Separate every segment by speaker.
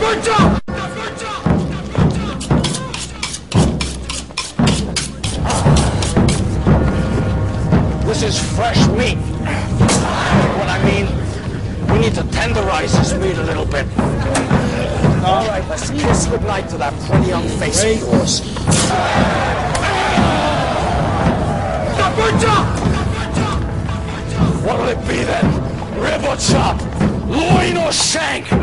Speaker 1: This is fresh meat. What I mean, we need to tenderize this meat a little bit. All right, let's kiss goodnight to that pretty young face of yours. What'll it be then? Rib chop? Loin or shank?
Speaker 2: The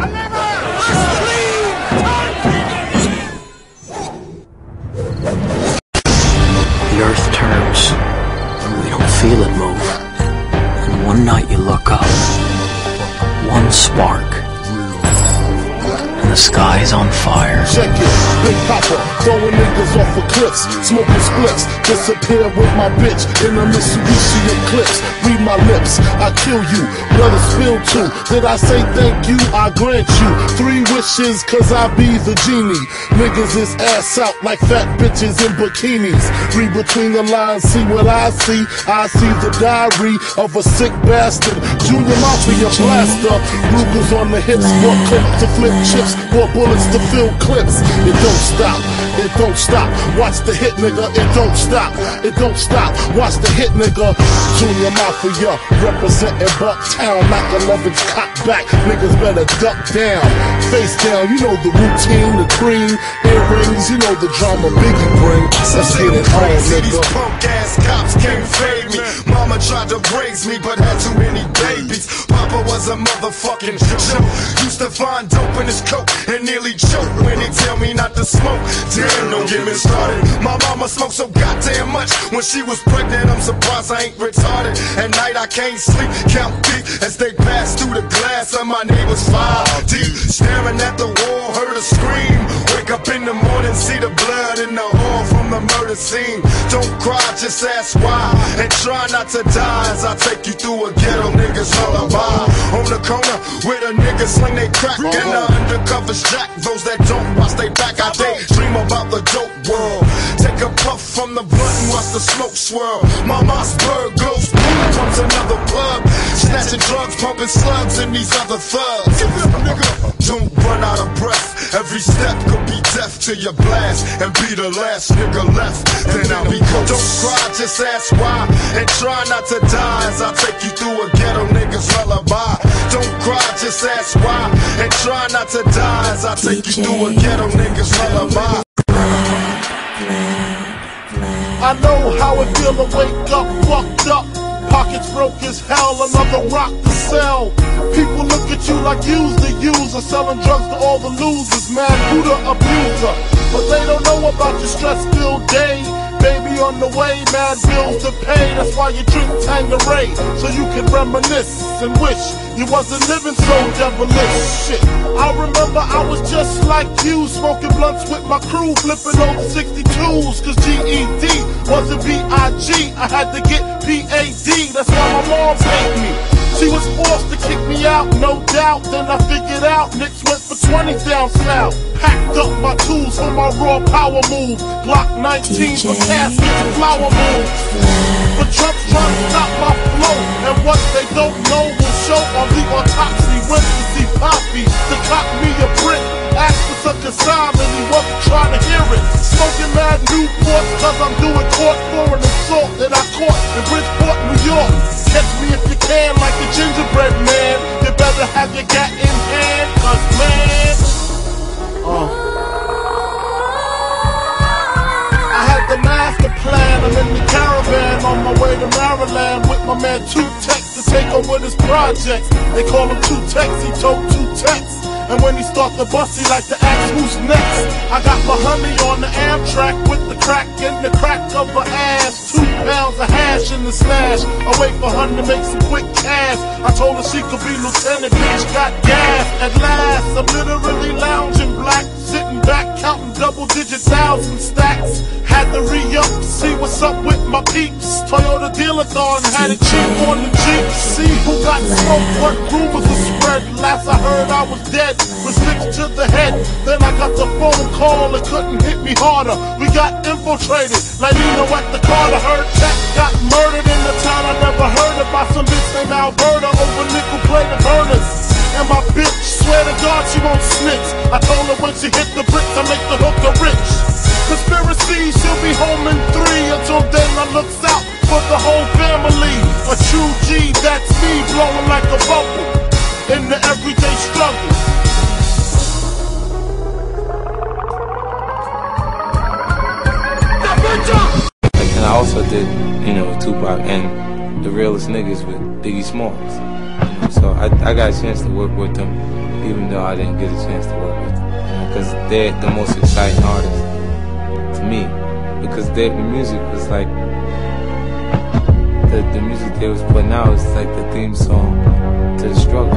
Speaker 2: earth turns, and we don't feel it move. And one night you look up, one spark, the sky's on fire.
Speaker 3: Check it, Big Papa, throwing niggas off of cliffs, smoking splits, disappear with my bitch in a Mitsubishi Eclipse. Read my lips, I kill you, blood is spilled too. Did I say thank you? I grant you three wishes, cause I be the genie. Niggas is ass out like fat bitches in bikinis. Read between the lines, see what I see. I see the diary of a sick bastard. Junior Mafia blaster, Ruger's on the hips, more clip to flip chips, more bullets to fill clips. It don't stop, it don't stop. Watch the hit, nigga. It don't stop, it don't stop. Watch the hit, nigga. Junior Mafia representing Bucktown, Mac 11's cock back. Niggas better duck down, face down. You know the routine, the cream, earrings. You know the drama Biggie bring. Let's get it on,
Speaker 4: These punk ass cops can't fade me. Mama tried to raise me, but had too many babies. Papa was a motherfucking joke. Used to find dope in his coat and nearly choke when he tell me not to smoke. Damn, don't get me started. My mama smoked so goddamn much when she was pregnant. I'm surprised I ain't retarded. At night I can't sleep, count deep as they pass through the glass of my neighbor's five deep. Staring at the wall, heard a scream. Wake up in the morning, see the blood in the hall from the murder scene. Don't cry, just ask why. And try not to die as I take you through a ghetto nigga's lullaby. On the corner where the niggas sling they crack and the undercovers jack. Those that don't watch they back, I daydream about the dope world. Take a puff from the blunt and watch the smoke swirl. My Mossberg glows, boom comes another plug. Snatching drugs, pumping slugs, and these other thugs. Don't run out of breath. Every step could be death to your blast and be the last nigga left. Then I'll be ghost. Don't cry, just ask why. And try not to die as I take you through a ghetto nigga's lullaby. Don't cry, just ask why. And try not to die as I take you through a ghetto nigga's lullaby.
Speaker 3: I know how it feel to wake up fucked up. Pockets broke as hell, another rock to sell. People look at you like you's the user, selling drugs to all the losers, man, you the abuser. But they don't know about your stress-filled day. Baby on the way, mad bills to pay. That's why you drink Tanqueray, so you can reminisce and wish you wasn't living so devilish. Shit, I remember I was just like you, smoking blunts with my crew, flipping over 62s. Cause GED wasn't B.I.G. I had to get P-A-D. That's why my mom paid me. She was forced to kick me out, no doubt. Then I figured out Knicks went for 20 down south. Packed up my tools for my raw power move. Glock 19 for caskets and flower moves. But Trump's trying to stop my flow. And what they don't know will show on the autopsy. Went to see Poppy to cop me a brick. Asked for some consignment, he wasn't trying to hear it. Smoking mad Newports cause I'm doing court for an assault that I caught in Bridgeport, New York. Catch me if you can like a gingerbread man. You better have your gat in hand, cause man. Uh. I had the master plan. I'm in the caravan on my way to Maryland with my man Two Tex to take over this project. They call him Two Tex, he told Two Tex. And when he start the bus, he like to ask who's next. I got my honey on the Amtrak with the crack in the crack of her ass. Two pounds of hash in the stash. I wait for her to make some quick cash. I told her she could be lieutenant, bitch got gas. At last, I'm literally lounging black, back, counting double digit thousand stacks. Had to re-up, see what's up with my peeps. Toyota dealer thon had it cheap on the Jeep. See who got smoked, what rumors were spread. Last I heard I was dead, was six to the head. Then I got the phone call, it couldn't hit me harder. We got infiltrated, like Nino at the Carter. Heard Jack got murdered in the town I never heard about. Some bitch named Alberta over nickel plated burners. And my bitch, swear to God she won't snitch. I told her when she hit the bricks, I make the hooker rich. Conspiracy, she'll be home in three. Until then, I looks out for the whole family. A true G, that's me, blowing like a bubble in the everyday struggle.
Speaker 5: And I also did, you know, Tupac and the realest niggas with Biggie Smalls. So I, I got a chance to work with them, even though I didn't get a chance to work with them. Because they're the most exciting artists to me. Because their the music was like, the, the music they was putting out was like the theme song to the struggle.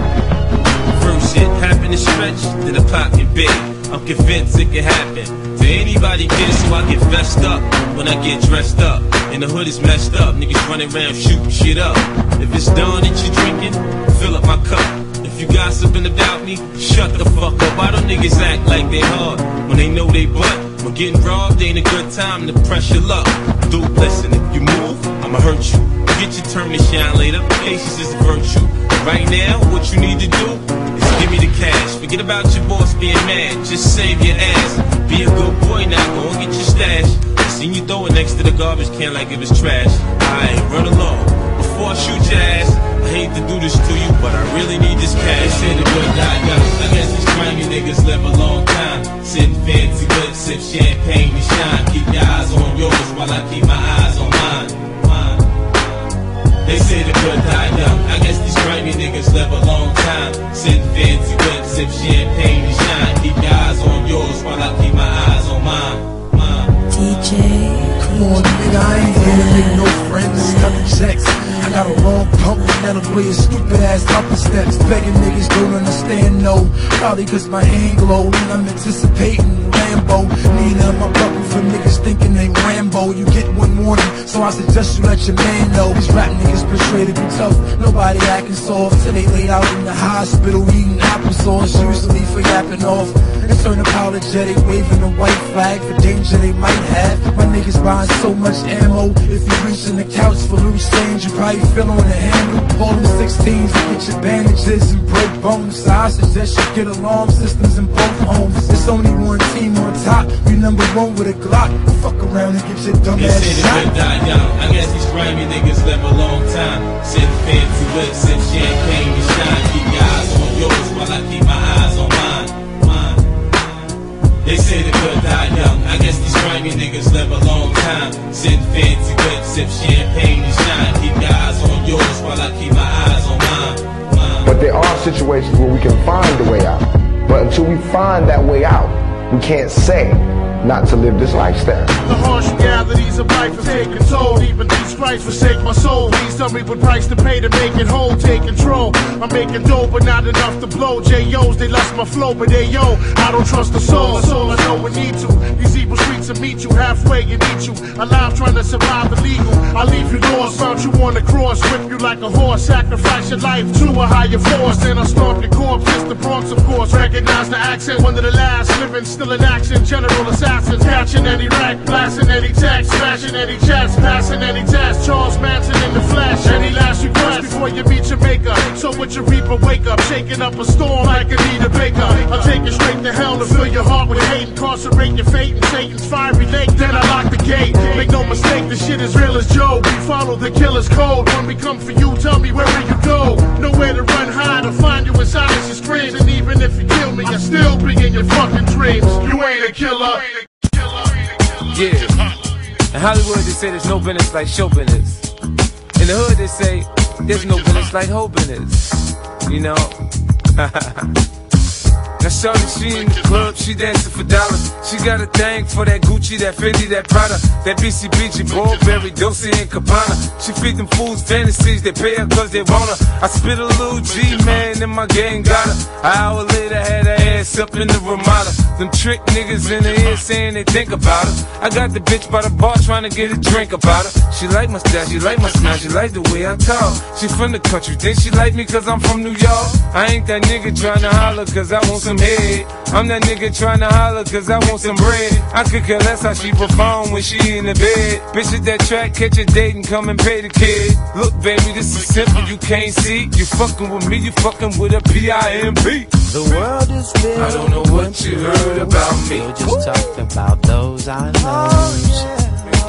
Speaker 6: First shit happen to stretch, then the can big. I'm convinced it can happen. Anybody get so I get fessed up when I get dressed up. And the hood is messed up, niggas running around shooting shit up. If it's done that you drinking, fill up my cup. If you gossiping about me, shut the fuck up. Why don't niggas act like they hard when they know they butt? When getting robbed ain't a good time to press your luck. Dude, listen, if you move, I'ma hurt you. Get your turn to shine later. Patience is a virtue. Right now, what you need to do give me the cash. Forget about your boss being mad. Just save your ass. Be a good boy now. Go and get your stash. I seen you throw it next to the garbage can like it was trash. Alright, run along. Before I shoot your ass, I hate to do this to you, but I really need this cash. Say the good die young. I guess these grimy niggas live a long time. Sitting fancy good, sip champagne and shine. Keep your eyes on yours while I keep my eyes on mine. They say the good die young. I guess these grimy niggas live a long time. Sitting fancy good, sip champagne and shine. Keep your eyes on yours while I keep my eyes on mine.
Speaker 7: DJ.
Speaker 8: Come on, nigga, I ain't here to make no friends, nothing checks. I got a long pump and I'm playing stupid ass upper steps. Begging niggas don't understand, no. Probably cause my hand glowed and I'm anticipating Lambo. Neither am I buckle for niggas thinking they Rambo. You get one warning, so I suggest you let your man know. These rap niggas portray to be tough, nobody acting soft. Till they lay out in the hospital eating applesauce, usually for yapping off. And turn apologetic, waving a white flag for danger they might have. My niggas buying so much ammo. If you reaching the couch for loose change, you probably feel on the handle. All them 16s get your bandages and break bones. So I suggest you get alarm systems in both homes. There's only one team on top. You number one with a Glock. Fuck around and get your dumb ass
Speaker 6: the
Speaker 8: shot.
Speaker 6: die young. I guess these grimy niggas live a long time. Sitting fancy with sip champagne and shine. Keep your eyes on yours while I keep my eyes. They say the good die young. I guess these grimy niggas live a long time. Sitting fancy with sip champagne and shine. Keep your eyes on yours while I keep my eyes on mine. mine.
Speaker 9: But there are situations where we can find a way out. But until we find that way out, we can't say not to live this lifestyle.
Speaker 3: The harsh realities of life have taken toll. Even these Christ forsake my soul. Price to pay to make it whole. Take control. I'm making but not enough to blow. J.O.'s, they lost my flow, but they yo, I don't trust the soul. I know and need to. These evil streets meet you halfway and eat you. Alive trying to survive illegal. I leave you lost, found you on the cross. Whip you like a horse. Sacrifice your life to a higher force. Then I'll stomp your corpse. It's the Bronx, of course. Recognize the accent. One of the last living, still in action. General assassins. Catching any wreck. Blasting any text. Smashing any chest. Passing any test. Charles Manson in the flesh. Any last request before you meet your maker. So with your reaper, wake up. Shaking up a storm like Anita Baker. I'll take you straight to hell to fill your heart with hate. Incarcerate your fate in Satan's fiery lake. Then I lock the gate. Make no mistake, this shit is real as Joe. We follow the killer's code. When we come for you, tell me where will you go? Nowhere to run, hide, or find you inside your screams. And even if you kill me, I'll still be in your fucking dreams. You ain't a killer.
Speaker 5: Yeah. In Hollywood, they say there's no business like show business. In the hood, they say there's no business like hoe business. You know? Now shorty, she in the club, she dancing for dollars. She got a thing for that Gucci, that Fendi, that Prada, that BCBG, Burberry, Dolce and Gabbana. She feed them fools fantasies, they pay her cause they want her. I spit a little G, man, and my gang got her. An hour later, had her ass up in the Ramada. Them trick niggas in the ear saying they think about her. I got the bitch by the bar trying to get a drink about her. She like my style, she like my smile, she like the way I talk. She from the country, think she like me cause I'm from New York. I ain't that nigga trying to holler cause I want some head. I'm that nigga trying to holler cause I want some bread. I could care less how she perform when she in the bed. Bitch at that track, catch a date and come and pay the kid. Look, baby, this is simple, you can't see. You fucking with me, you fucking with a P-I-M-P.
Speaker 10: The world is filled.
Speaker 5: I don't know what you heard about me.
Speaker 10: We'll just talk about those I know.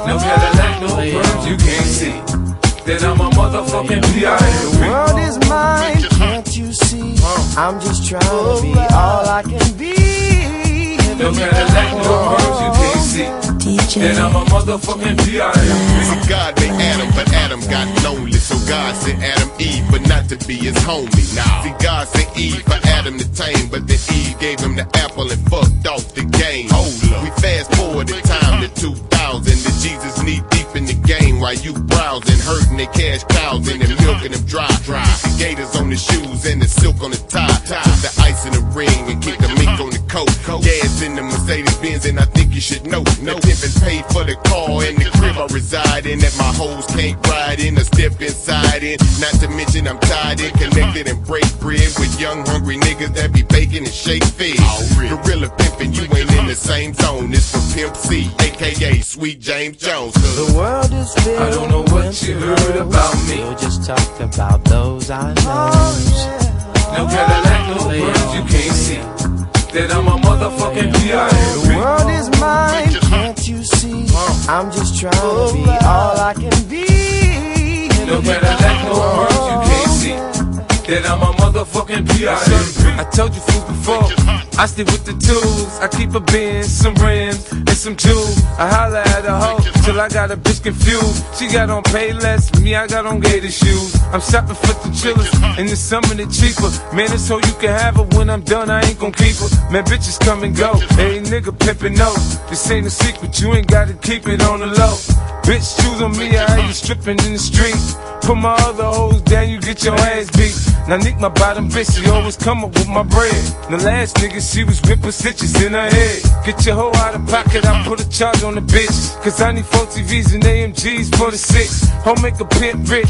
Speaker 5: No Cadillac, no birds you can't see. Then I'm a motherfucking P.I.M.P.
Speaker 10: The world is mine, can't you see? I'm just trying to be oh, all I can be.
Speaker 5: No Cadillac, no birds you can't see. Then I'm a motherfucking P.I.M.P.
Speaker 11: See, God made Adam, but Adam got lonely. God sent Adam Eve, but not to be his homie. Nah. See, God sent Eve for Adam to tame, but then Eve gave him the apple and fucked off the game. Hold up. We fast forward in time to 2000. And the Jesus knee deep in the game while you browsing, hurting they cash cows and then milking them dry. dry. The gators on the shoes and the silk on the tie. Put the ice in the ring and keep the mink on the coat. Gas in the Mercedes Benz, and I think you should know. The pimpin' paid for the car and the crib I reside in. That my hoes can't ride in or step inside in. Not to mention I'm tied in, connected and break bread with young hungry niggas that be baking and shake figs. Oh, Gorilla pimpin', you ain't in the same zone. It's for Pimp C, aka Sweet James Jones.
Speaker 10: The world is filled.
Speaker 5: I don't know what you heard about me.
Speaker 10: We'll just talk about those I know.
Speaker 5: Oh, no Cadillac, no birds you can't see. Then I'm a motherfucking P.I.M.P.
Speaker 10: The world is mine, can't you see? I'm just trying to be oh, all I can be.
Speaker 5: No Cadillac, no oh, birds you can't see. That I'm a motherfucking P.I.M.P. I told you fools before. I stick with the tools. I keep a bin, some rims, and some jewels. I holla at a hoe till I got a bitch confused. She got on Payless, me I got on gator shoes. I'm shopping for the chillers, and the summer the cheaper. Man, it's so you can have her when I'm done. I ain't gon' keep her. Man, bitches come and go. Hey, nigga pimpin' no. This ain't a secret, you ain't gotta keep it on the low. Bitch, choose on me, I ain't you stripping in the street. Put my other hoes down, you get your ass beat. Now Nick, my bottom bitch, she always come up with my bread. The last nigga, she was whipping stitches in her head. Get your hoe out of pocket, I put a charge on the bitch. Cause I need four TVs and AMGs for the six. Home make a pimp rich.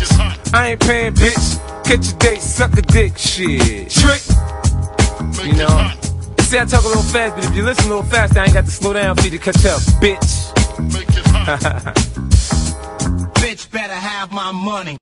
Speaker 5: I ain't paying bitch. Catch a date, suck a dick, shit. Trick. You know, See, I talk a little fast, but if you listen a little fast, I ain't got to slow down for you to catch up, bitch.
Speaker 12: Bitch better have my money.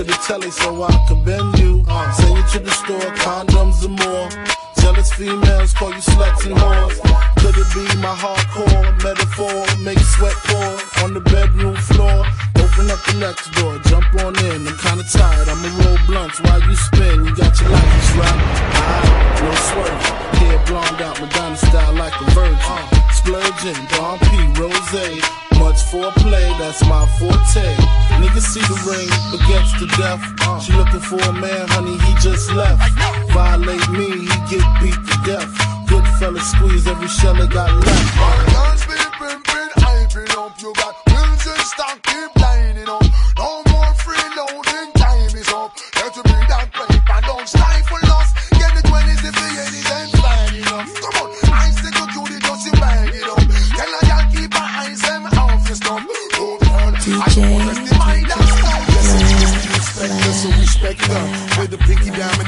Speaker 13: To the telly so I can bend you. Send you to the store, condoms and more. Jealous females call you sluts and whores. Could it be my hardcore metaphor? Make sweat pour on the bedroom floor. Open up the next door, jump on in. I'm kinda tired, I'ma roll blunts while you spin. You got your lights right, I no swerve. Hair blonde out, Madonna style like a virgin. Splurging, Don P, Rose. Much foreplay, that's my forte. Niggas see the ring, but gets to death. She looking for a man, honey, he just left. Violate me, he get beat to death. Good fella squeeze every shell it got left.
Speaker 14: Guns be pimping, hyping up. You got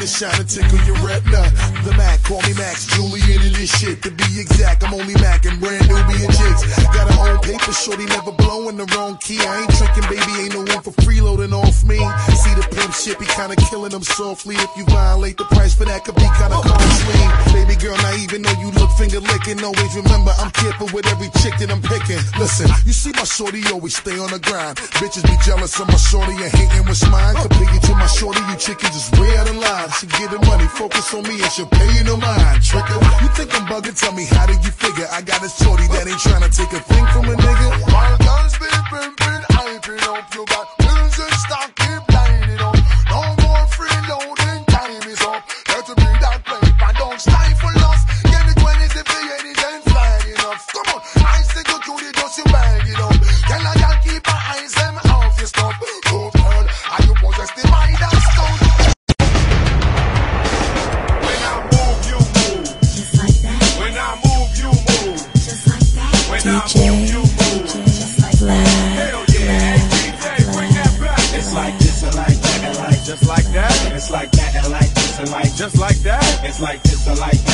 Speaker 14: to shine and tickle your retina. The Mac, call me Max, Julien and this shit. To be exact, I'm only Mac and brand Nubian chicks. Got a own paper, shorty never blowing the wrong key. I ain't tricking, baby, ain't no one for freeloading off me. See the pimp shit be kinda killing them softly. If you violate the price for that, could be kinda costly. Baby girl, now even though you look finger licking, always remember I'm careful with every chick that I'm picking. Listen, you see my shorty always stay on the grind. Bitches be jealous of my shorty and hating what's mine. Compare you to my shorty, you chickens is way out of line. To get the money. Focus on me and she'll pay no mind. Tricker, you think I'm bugging? Tell me how do you figure? I got a shorty that ain't trying to take a thing from a nigga. My guns be pimpin', hyping up. You got pills in stock, keep lining up.
Speaker 15: Like
Speaker 16: this like like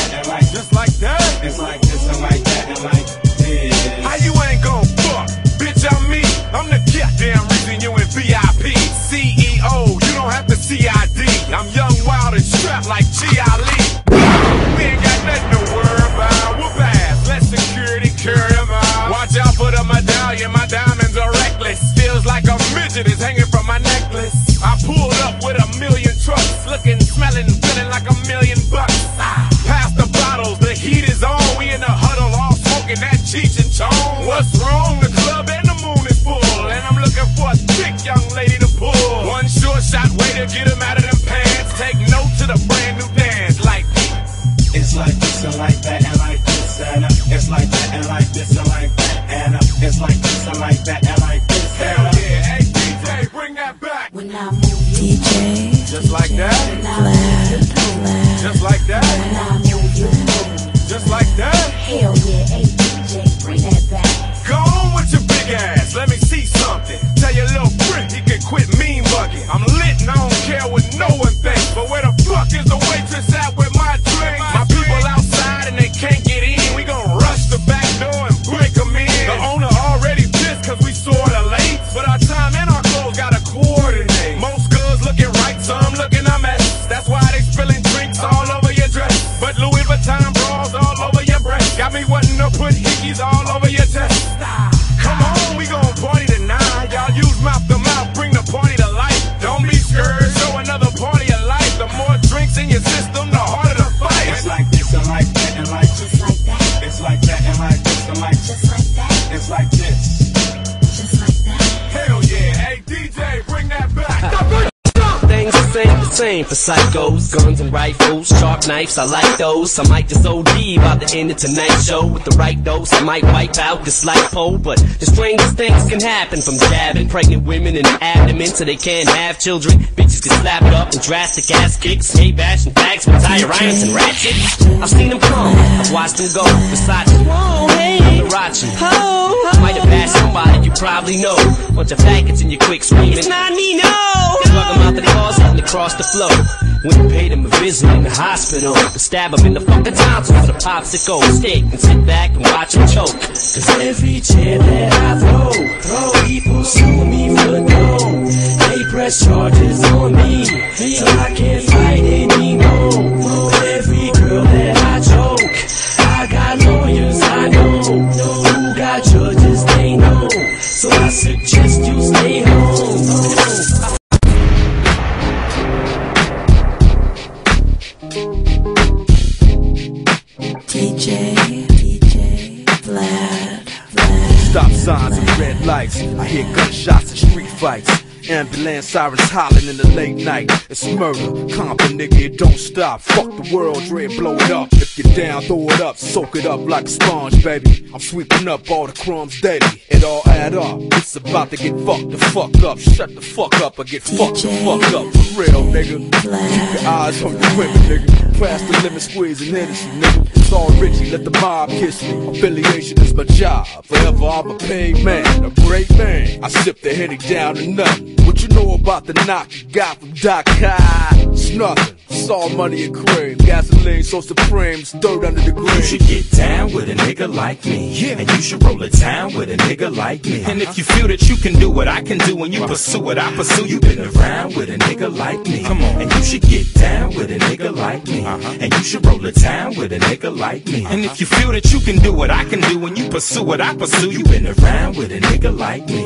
Speaker 17: for
Speaker 18: psychos. Guns and rifles, sharp knives, I like those. I might just OD by the end of tonight's show. With the right dose, I might wipe out this light pole. But the strangest things can happen from jabbing pregnant women in the abdomen so they can't have children. Bitches get slapped up in drastic ass kicks. Hey, bash and facts with tire irons and ratchets. I've seen them come, I've watched them go. Versace, whoa, hey, Liberace. Ho, might have passed somebody you probably know. Bunch of faggots in your quick screaming. It's not me, no. Out the closet and across the floor. When you paid him a visit in the hospital, stab him in the fucking tonsils with a popsicle stick and sit back and watch him choke. Cause every chair that I throw, throw people sue me for dough. They press charges on me, so I can't fight anymore.
Speaker 19: Lights. I hear gunshots and street fights. Ambulance sirens hollering in the late night. It's murder. Comp nigga, it don't stop. Fuck the world, dread, blow it up. If you're down, throw it up. Soak it up like a sponge, baby. I'm sweeping up all the crumbs daily. It all add up. It's about to get fucked the fuck up. Shut the fuck up or get fucked the fuck up. For real, nigga. Keep your eyes on your women, nigga. Pass the limit, squeeze and Hennessy, nigga. It's all Richie, let the mob kiss me. Affiliation is my job. Forever I'm a paid man, a great man. I sip the Henny down to nothing. What you know about the knock you got from Doc High? It's nothing. It's all money and cream. Gasoline so supreme, it's dirt under the green.
Speaker 20: You should get down with a nigga like me. Yeah. And you should roll a town with a nigga like me. Uh-huh. And if you feel that you can do what I can do and you pursue what I pursue, you been around with a nigga like me. Come on. And you should get down with a nigga like me. Uh-huh. And you should roll a town with a nigga like me. Uh-huh. And if you feel that you can do what I can do and you pursue what I pursue, you been around with a nigga like me.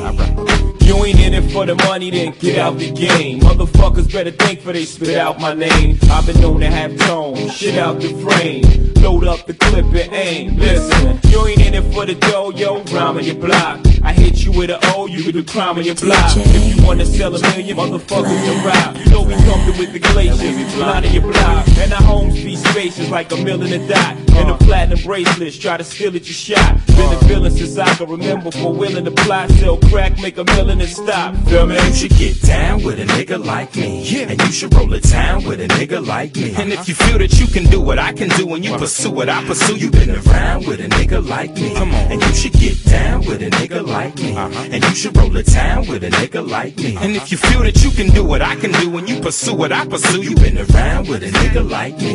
Speaker 21: You ain't in it for the money, then get out the game. Motherfuckers better think for they spit out my name. I've been known to have tone, shit out the frame. Load up the clip and aim. Listen, you ain't in it for the dough, yo, rhyme on your block. I hit you with a O, you can do crime on your block. If you wanna sell a million, motherfuckers to rob. You know we come with the glaciers, line of your block. And our homes be spacious like a mill in a dot. And the platinum bracelets, try to steal at your shot. Been a villain since I can remember for willing to plot. Sell crack, make a million and stop. Feel me?
Speaker 22: You should get down with a nigga like me. Yeah. And you should roll a town with a nigga like me. And if you feel that you can do what I can do and you pursue what I pursue, you been around with a nigga like me. Come on. And you should get down with a nigga like me. Uh-huh. And you should roll a town with a nigga like me. And if you feel that you can do what I can do and you pursue what I pursue, you been around with a nigga like me.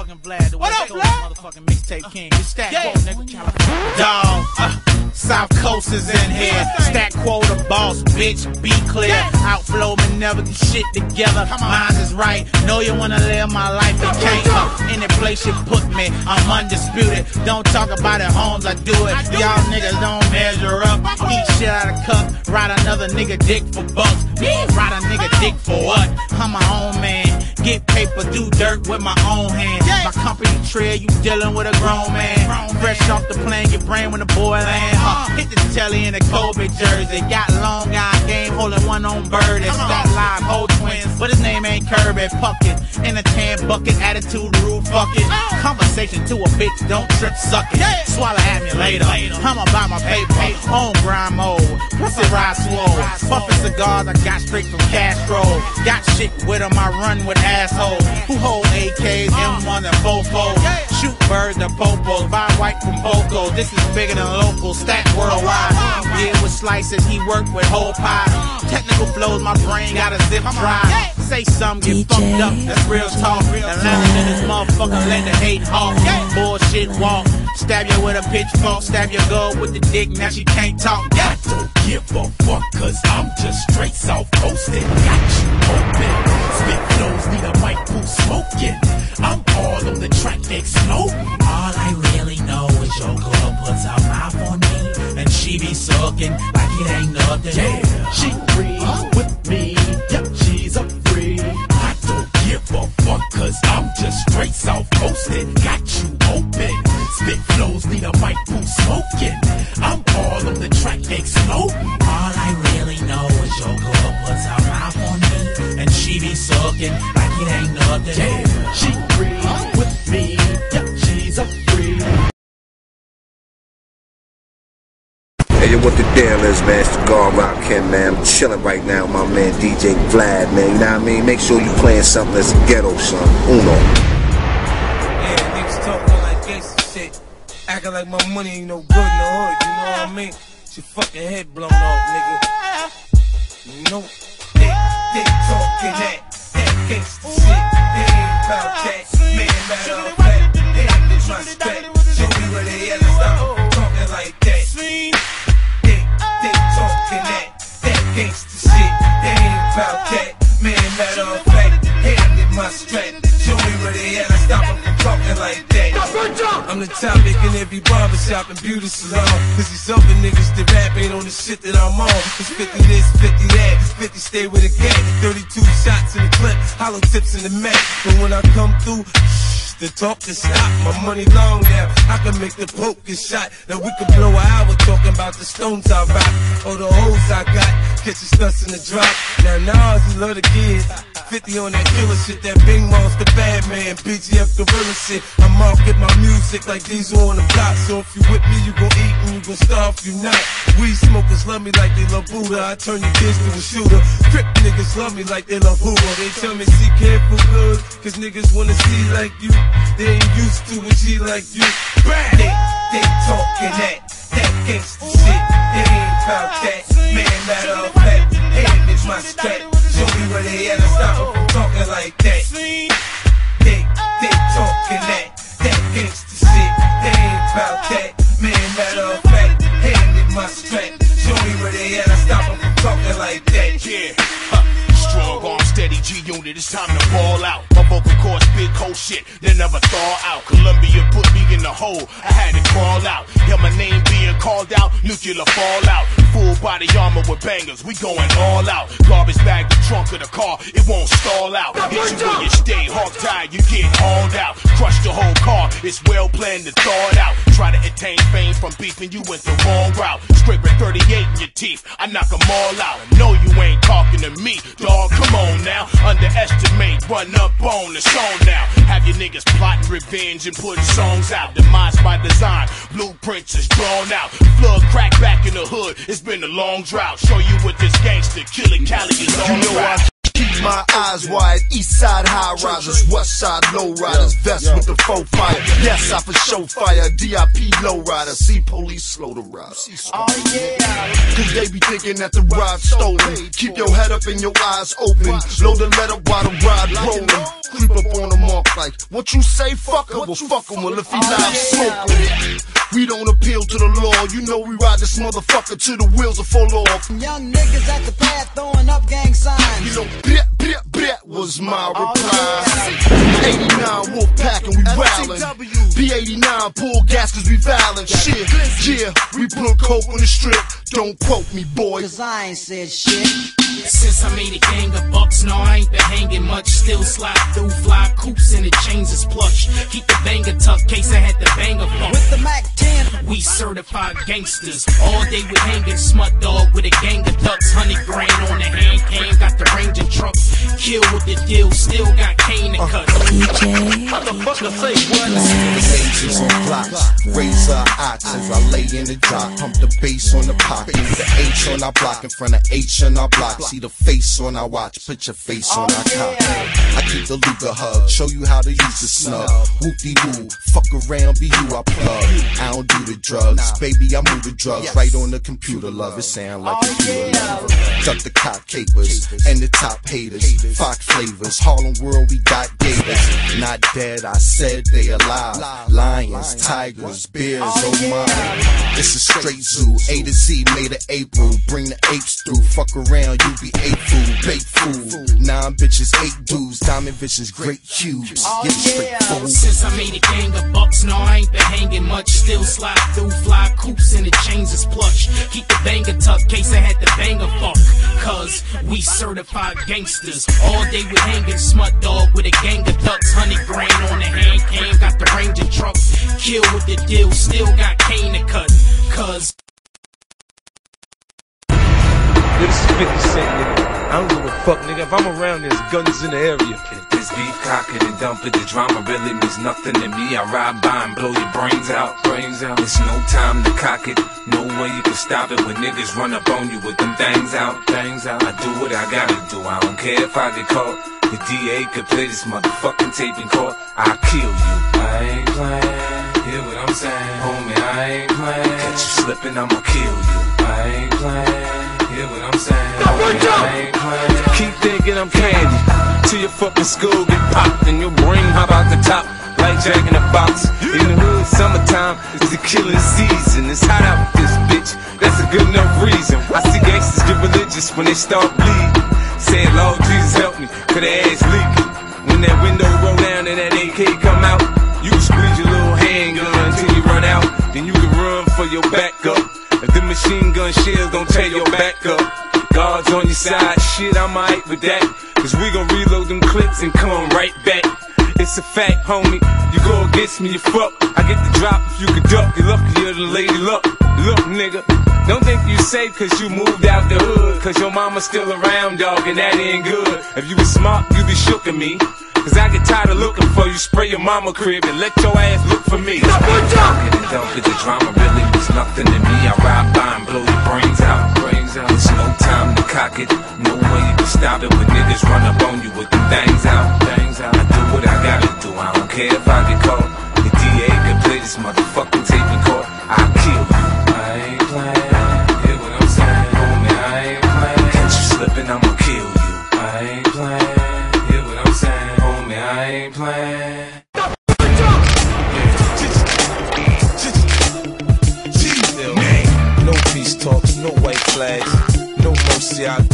Speaker 23: Motherfucking Vlad, the what up, Vlad? Motherfucking mixtape king. It's Stack yeah. Quo, nigga. California. Dog, uh, South Coast is in here. Stack Quo, the boss, bitch. Be clear. Outflow me, never get shit together. Mine is right. Know you wanna live my life, you can't. Uh, any place you put me, I'm undisputed. Don't talk about it, homes, I do it. Y'all niggas don't measure up. Eat shit out of cup. Ride another nigga dick for bucks. Ride a nigga dick for what? I'm my own man. Get paper, do dirt with my own hands. My company trail, you dealing with a grown man. Fresh off the plane, your brain when the boy land. Huh. Hit the telly in a Kobe jersey. Got long eye game, holding one on bird. It's got live whole twins, but his name ain't Kirby Puckett. In a tan bucket, attitude rude, fuck it. Conversation to a bitch, don't trip, suck it. Swallow at me later. I'm about my paper, on grind mode. Pussy ride swole. Puffin' cigars, I got straight from Castro. Got shit with 'em, I run with assholes. Who hold AKs, M1 and Fofo. Shoot birds and popos, buy white from Poco. This is bigger than local, stack worldwide. Yeah, with slices, he worked with whole pie. Technical flows, my brain got a zip drive. Say something, get fucked up, that's real talk. And laughing in this motherfucker, let the hate off. Bullshit walk. Stab you with a pitchfork, stab your girl with the dick, now she can't talk.
Speaker 22: I don't give a fuck, cause I'm just straight South Coastin'. Got you open. Spit flows, need a mic who's smoking. I'm all on the track, exploding.
Speaker 24: All I really know is your girl puts her mouth on me, and she be sucking like it ain't nothing.
Speaker 22: Yeah, she free with me. Yep, she's a free. I don't give a fuck, cause I'm just straight South Coastin'. Got you open. Spit flows, need a mic who's smoking. I'm all on the track, exploding.
Speaker 24: All I really know is your girl puts her mouth on me, and she be sucking like it ain't nothing.
Speaker 22: Yeah, she free with me. Yep, she's a free.
Speaker 25: What the deal is, man? It's the God Rockin', man. I'm chilling right now my man DJ Vlad, man. You know what I mean? Make sure you playing something that's ghetto, son. Uno.
Speaker 5: Yeah, niggas talking like gangsta shit. Acting like my money ain't no good in the hood, you know what I mean? Your fucking head blown off, nigga. You know, they, they talking that, that gangsta shit. They ain't about that, man, matter of fact. They ain't with my spec. Show me where they at and stop talking like that. They talking that, gangsta shit. They ain't about that, man, matter of fact. With my strap. Show me where they at and stop them from talking like that. I'm the topic in every barbershop and beauty salon. Cause these other niggas that rap ain't on the shit that I'm on. It's 50 this, 50 that, 50 stay with a gang. 32 shots in the clip, hollow tips in the mat. But when I come through, the talk to stop. My money long now. I can make the poke get shot. Now we could blow an hour talking about the stones I rock. Or the hoes I got. Catch the stunts in the drop. Now Nas, he love the kids. 50 on that killer shit. That Bing Monster bad man. BGF gorilla shit. I market my music like these on the block. So if you with me, you gon' eat and you gon' starve if you not. Weed smokers love me like they love Buddha. I turn your kids to a shooter. Crip niggas love me like they love Hoover. They tell me see careful good. Cause niggas wanna see like you. They ain't used to a G like you. They, they talking that, that gangsta shit. They ain't about that. Man, matter of fact, hand is my strap. Show me where they at and stop them from talking like that. They, they talking that, that gangsta shit. They ain't about that. Man, matter of fact, hand is my strap. Show me where they at and stop them from talking like that.
Speaker 26: Yeah. Steady
Speaker 22: BG unit, it's time to ball out. My vocal cords big cold shit, they never thaw out. Columbia put me in the hole, I had to crawl out. Yeah, my name being called out, nuclear fallout. Full body armor with bangers, we going all out. Garbage bag the trunk of the car, it won't stall out. Hit you where you stay, hog tied, you get hauled out. Crush the whole car, it's well planned and thought out. Try to attain fame from beefing, you went the wrong route. Scraping 38 in your teeth, I knock 'em all out. No, you ain't talking to me, dog, come on now. Underestimate, run up on the song now. Have your niggas plotting revenge and putting songs out. Demise by design, blueprints is drawn out. Flood crack back in the hood, it's been a long drought. Show you what this gangster killing Cali is all
Speaker 17: You know
Speaker 22: about.
Speaker 17: Keep my eyes wide. East side high risers, west side low riders. Vest with the faux fire. Yes, I for show fire. DIP low rider. See police slow to ride. Oh yeah. Cause they be thinking that the ride stolen. Keep your head up and your eyes open. Load the letter while the ride rolling. Creep up on the mark like, what you say, fucker? Well, fuck him. Well, if he live smoking. We don't appeal to the law. You know we ride this motherfucker till the wheels are fall off.
Speaker 27: Young niggas at the pad throwing up gang signs.
Speaker 17: You know, bleh, bleh, bleh was my reply. 89 Wolf Pack and we rowlin'. P89 pull gas cause we violent. Shit, yeah, we put coke on the strip. Don't quote me, boy.
Speaker 27: Cause I ain't said shit.
Speaker 28: Since I made a gang of bucks, no, I ain't been hanging much. Still slide through fly coops and the chains is plush. Keep the banger tucked, case I had the banger funk.
Speaker 27: With the Mac 10,
Speaker 28: we certified gangsters. All day we hanging smut dog with a gang of ducks. Hundred grand on the hand cam, got the Ranger truck. Kill with the deal, still got cane to cut.
Speaker 22: DJ, Motherfucker say what?
Speaker 17: Ages on blocks, razor oxes. I lay in the drop, pump the bass on the pocket. The H on our block in front of H on our block. See the face on our watch, put your face on our cock. I keep the Luger hug, show you how to use the snub. Whoop de woo, fuck around, be you I plug. I don't do the drugs, baby I move the drugs right on the computer. Love it sound like oh, computer love. Duck the cop capers and the top haters. Fox flavors, Harlem World we got gators. Not dead, I said they alive. Lions, tigers, oh, bears, oh my. It's a straight zoo, A to Z made of April. Bring the apes through, fuck around, you be ape food, bait food. Nine bitches, eight dudes, diamond visions, great cubes. Oh, Get straight fool.
Speaker 28: Since I made a gang of bucks, no, I ain't been hanging much. Still slide through fly coops and the chains is plush. Keep the banger tucked, case I had the banger funk. Cause we certified gangsters. All day we hanging smut dog with a gang of ducks. Hundred grand on the hand cam, got the Ranger truck. Kill with the deal, still got cane to cut. Cause
Speaker 5: This is 50 Cent, nigga. I don't give a fuck, nigga. If I'm around, there's guns in the area.
Speaker 20: This beef cock it and dump it, the drama really means nothing to me. I ride by and blow your brains out, brains out. It's no time to cock it, no way you can stop it when niggas run up on you with them things out, things out. I do what I gotta do, I don't care if I get caught. The DA could play this motherfucking tape in court, I'll kill you. I ain't playing, hear what I'm saying, homie, I ain't playing. Catch you slipping, I'ma kill you. I ain't playing, hear what I'm saying, I ain't playing.
Speaker 5: Keep thinking I'm candy. Till your fucking skull get popped and your brain hop out the top. Like Jack in the box. In the hood, summertime is the killing season. It's hot out with this bitch. That's a good enough reason. I see gangsters get religious when they start bleeding. Say, Lord Jesus help me, cause their ass leaking. When that window roll down and that AK come out, you can squeeze your little handgun until you run out. Then you can run for your backup. The machine gun shells don't tear your back up. Guards on your side, shit, I'm alright with that. Cause we gon' reload them clips and come right back. It's a fact, homie. You go against me, you fuck. I get the drop if you can duck. You're luckier than Lady Luck. Look, nigga. Don't think you safe cause you moved out the hood. Cause your mama's still around, dog, and that ain't good. If you was smart, you'd be shookin' me. Cause I get tired of looking for you. Spray your mama crib and let your ass look for me.
Speaker 20: Cock it and dump it, the drama really means nothing to me. I ride by and blow your brains out, brains out. It's no time to cock it, no way you can stop it when niggas run up on you with them things out, things out. I do what I gotta do, I don't care if I get caught. The DA can play this motherfucking tape in court, I'll kill you.
Speaker 5: No mercy. Your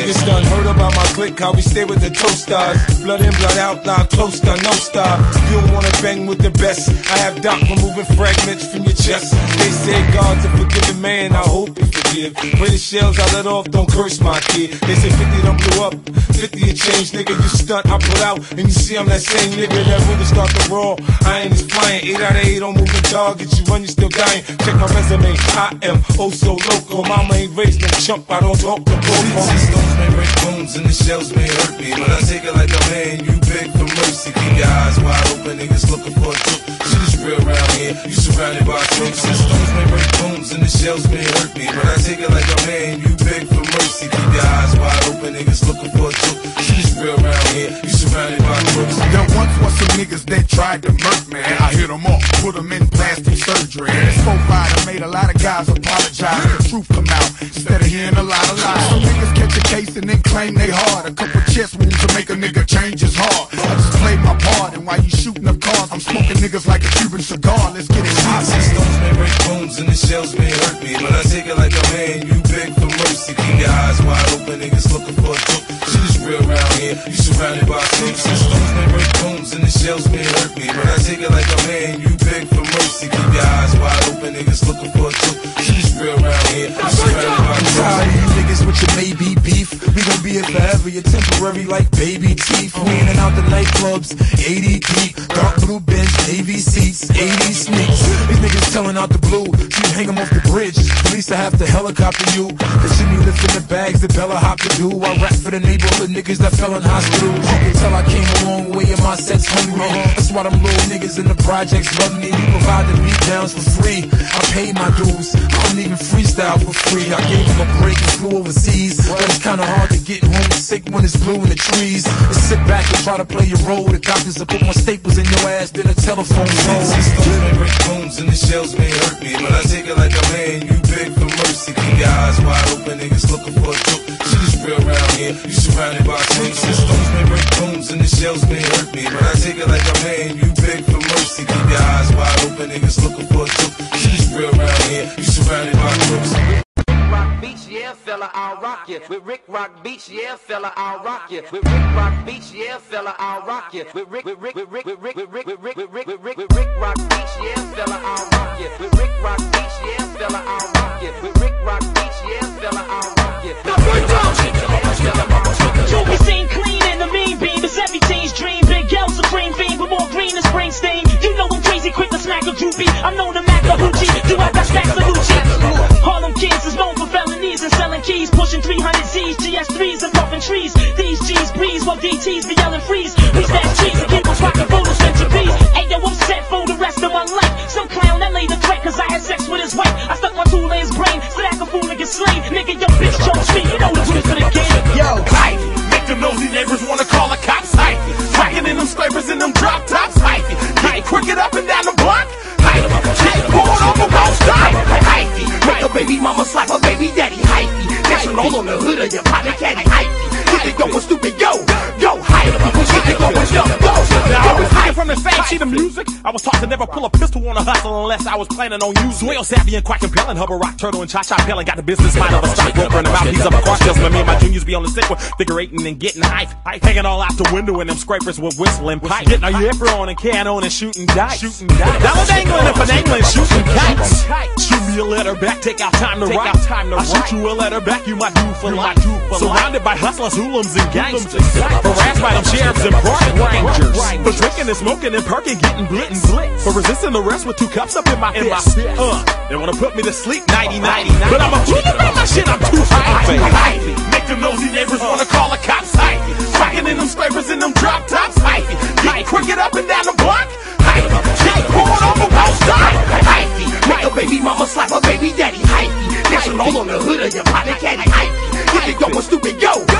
Speaker 29: niggas done heard about my clique, how we stay with the toasters. Blood in, blood out, now close to no star. You don't wanna bang with the best. I have Doc removing fragments from your chest. They say God's a forgiving man, I hope you forgive. Pray the shells I let off, don't curse my kid. They say 50 don't blow up, 50 a change, nigga. You stunt, I pull out, and you see I'm that same nigga that really start the raw. I ain't just flying, 8 out of 8 on moving targets. You run, you still dying. Check my resume, I am oh so local. Mama ain't raised no chump, I don't talk to
Speaker 5: These stones may break bones and the shells may hurt me, but I take it like a man. You beg for mercy, keep your eyes wide open, niggas looking for a truth. Shit is real around here. You surrounded by troops and stones may break bones and the shells may hurt me, but I take it like a man. You beg for mercy, keep your eyes wide open, niggas looking for a truth. Shit is real around here. You surrounded by troops.
Speaker 14: There once was some niggas that tried to murk me. I hit them off, put them in plastic surgery. This folk rider made a lot of guys apologize. The truth come out instead of hearing a lot of lies. Some niggas catch a case and claim they hard. A couple chest wounds to make a nigga change his heart. I just played my part, and while you shooting up cars, I'm smoking niggas like a Cuban cigar. Let's get it hot.
Speaker 5: Stones may break bones and the shells may hurt me, but I take it like a man. You beg for mercy, keep your eyes wide open, niggas looking for a truth. Shit is real around here. You surrounded by and stones may break bones and the shells may hurt me, but I take it like a man. You beg for mercy, keep your eyes wide open, niggas looking for a truth. Shit is real around here. You surrounded by
Speaker 8: I'm
Speaker 5: troops.
Speaker 8: tired of you niggas with your maybe beef. We gon' be here forever, you're temporary like baby teeth. We in and out the nightclubs, 80 deep, dark blue bench, navy seats, 80 sneaks. These niggas telling out the blue, so you hang 'em off the bridge. Police I have to helicopter you. The shit me lifting the bags that Bella Hop to do. I rap for the neighborhood niggas that fell in hospitals. You can tell I came a long way and my set's hungry. That's why them little niggas in the projects love me. We provide the beat downs for free. I pay my dues. I don't even freestyle for free. I gave him a break and flew overseas. But it's kinda hard to get home sick when it's blue in the trees. Just sit back and try to play your role. The doctors will put more staples in your ass than a telephone pole.
Speaker 5: may break bones and the shells may hurt me, but I take it like a man. You beg for mercy, keep your eyes wide open, niggas looking for a truth. Shit is real around here. You surrounded by and stones may break bones and the shells may hurt me, but I take it like a man. You beg for mercy, keep your eyes wide open, niggas looking for truth. Shit is real around here. You surrounded by troops.
Speaker 30: Rock Beach, yeah, fella, I'll rock you. With Rick Rock Beach, yeah, fella, I'll rock you. With Rick Rock Beach, yeah, fella, I'll rock you. With Rick, with Rick, with Rick, with Rick, with Rick, with Rick, with Rick, with Rick, with Rick Rock Beach, yeah, fella, I'll rock you. With Rick Rock Beach, yeah, fella, I'll rock you. With Rick Rock Beach, yeah, fella, I'll rock you. Now
Speaker 31: You'll be seen clean in the mean beam. It's every teen's dream. Big L, supreme fiend, but more green than Springsteen. You know smack a groupie. I'm known to Mac a hoochie. Do I got stacks of Gucci? Harlem kids is known for felonies and selling keys. Pushing 300 Z's, GS3s and puffing trees. These G's breeze while DTs be yelling freeze. We stash cheese and keep us rocking photos, Fendi B's. Hey yo, I'm set for the rest of my life. Some clown that laid a threat cause I had sex with his wife. I stuck my tool in his brain so that could fool and get slain. Nigga, yo, bitch, chose me. You know the rules for the game.
Speaker 22: Yo, hype. Make them nosy neighbors wanna call the cops. Hype. Tracking in them scrapers in them drop tops. Hype. Getting cricket up and down the block. Hype. Check pulled on the wall. Hype. Hype. Make a baby mama slap a baby daddy. Hype. Dancing all on the hood of your pocket caddy. Hype. Get it going stupid. Yo. Yo. Hype. Get it going yo. Yo.
Speaker 32: From the fame sheet of music. I was taught to never pull a pistol on a hustle unless I was planning on using. Swale, savvy, and quack and pellin', hubba rock, turtle, and cha-cha pellin'. Got the business mind of a stockbroker and a mouthpiece of a car salesman. Me and my juniors be on the sick one, figure eighting and getting hype. Hanging all out the window in them scrapers with whistling pipe. Getting a yipper on and can on and shooting dice. Shooting dice. Dollar dangling and finagling, shooting kites. Shoot me a letter back, take out time to Take write. out time to I write. shoot you a letter back, you might do for life. Surrounded by hustlers, hoolums, and gangsters. Harassed by them sheriffs and park rangers. For drinking and smoking and perking, getting blitz. For resisting arrest with two cups up in my fist. Uh, they wanna put me to sleep nighty nighty. But I'm a fool about my shit, I'm too. Hype.
Speaker 22: Make them nosy neighbors wanna call the cops. Hype. Tracking in them scrapers in them drop tops. Hype. Getting cricket up and down the block. Hype. Check pulled on the wall. Hype. Hype. Make a baby mama slap a baby daddy. Hype. Dancing all on the hood of your pocket caddy. Hype. Get it going stupid. Yo.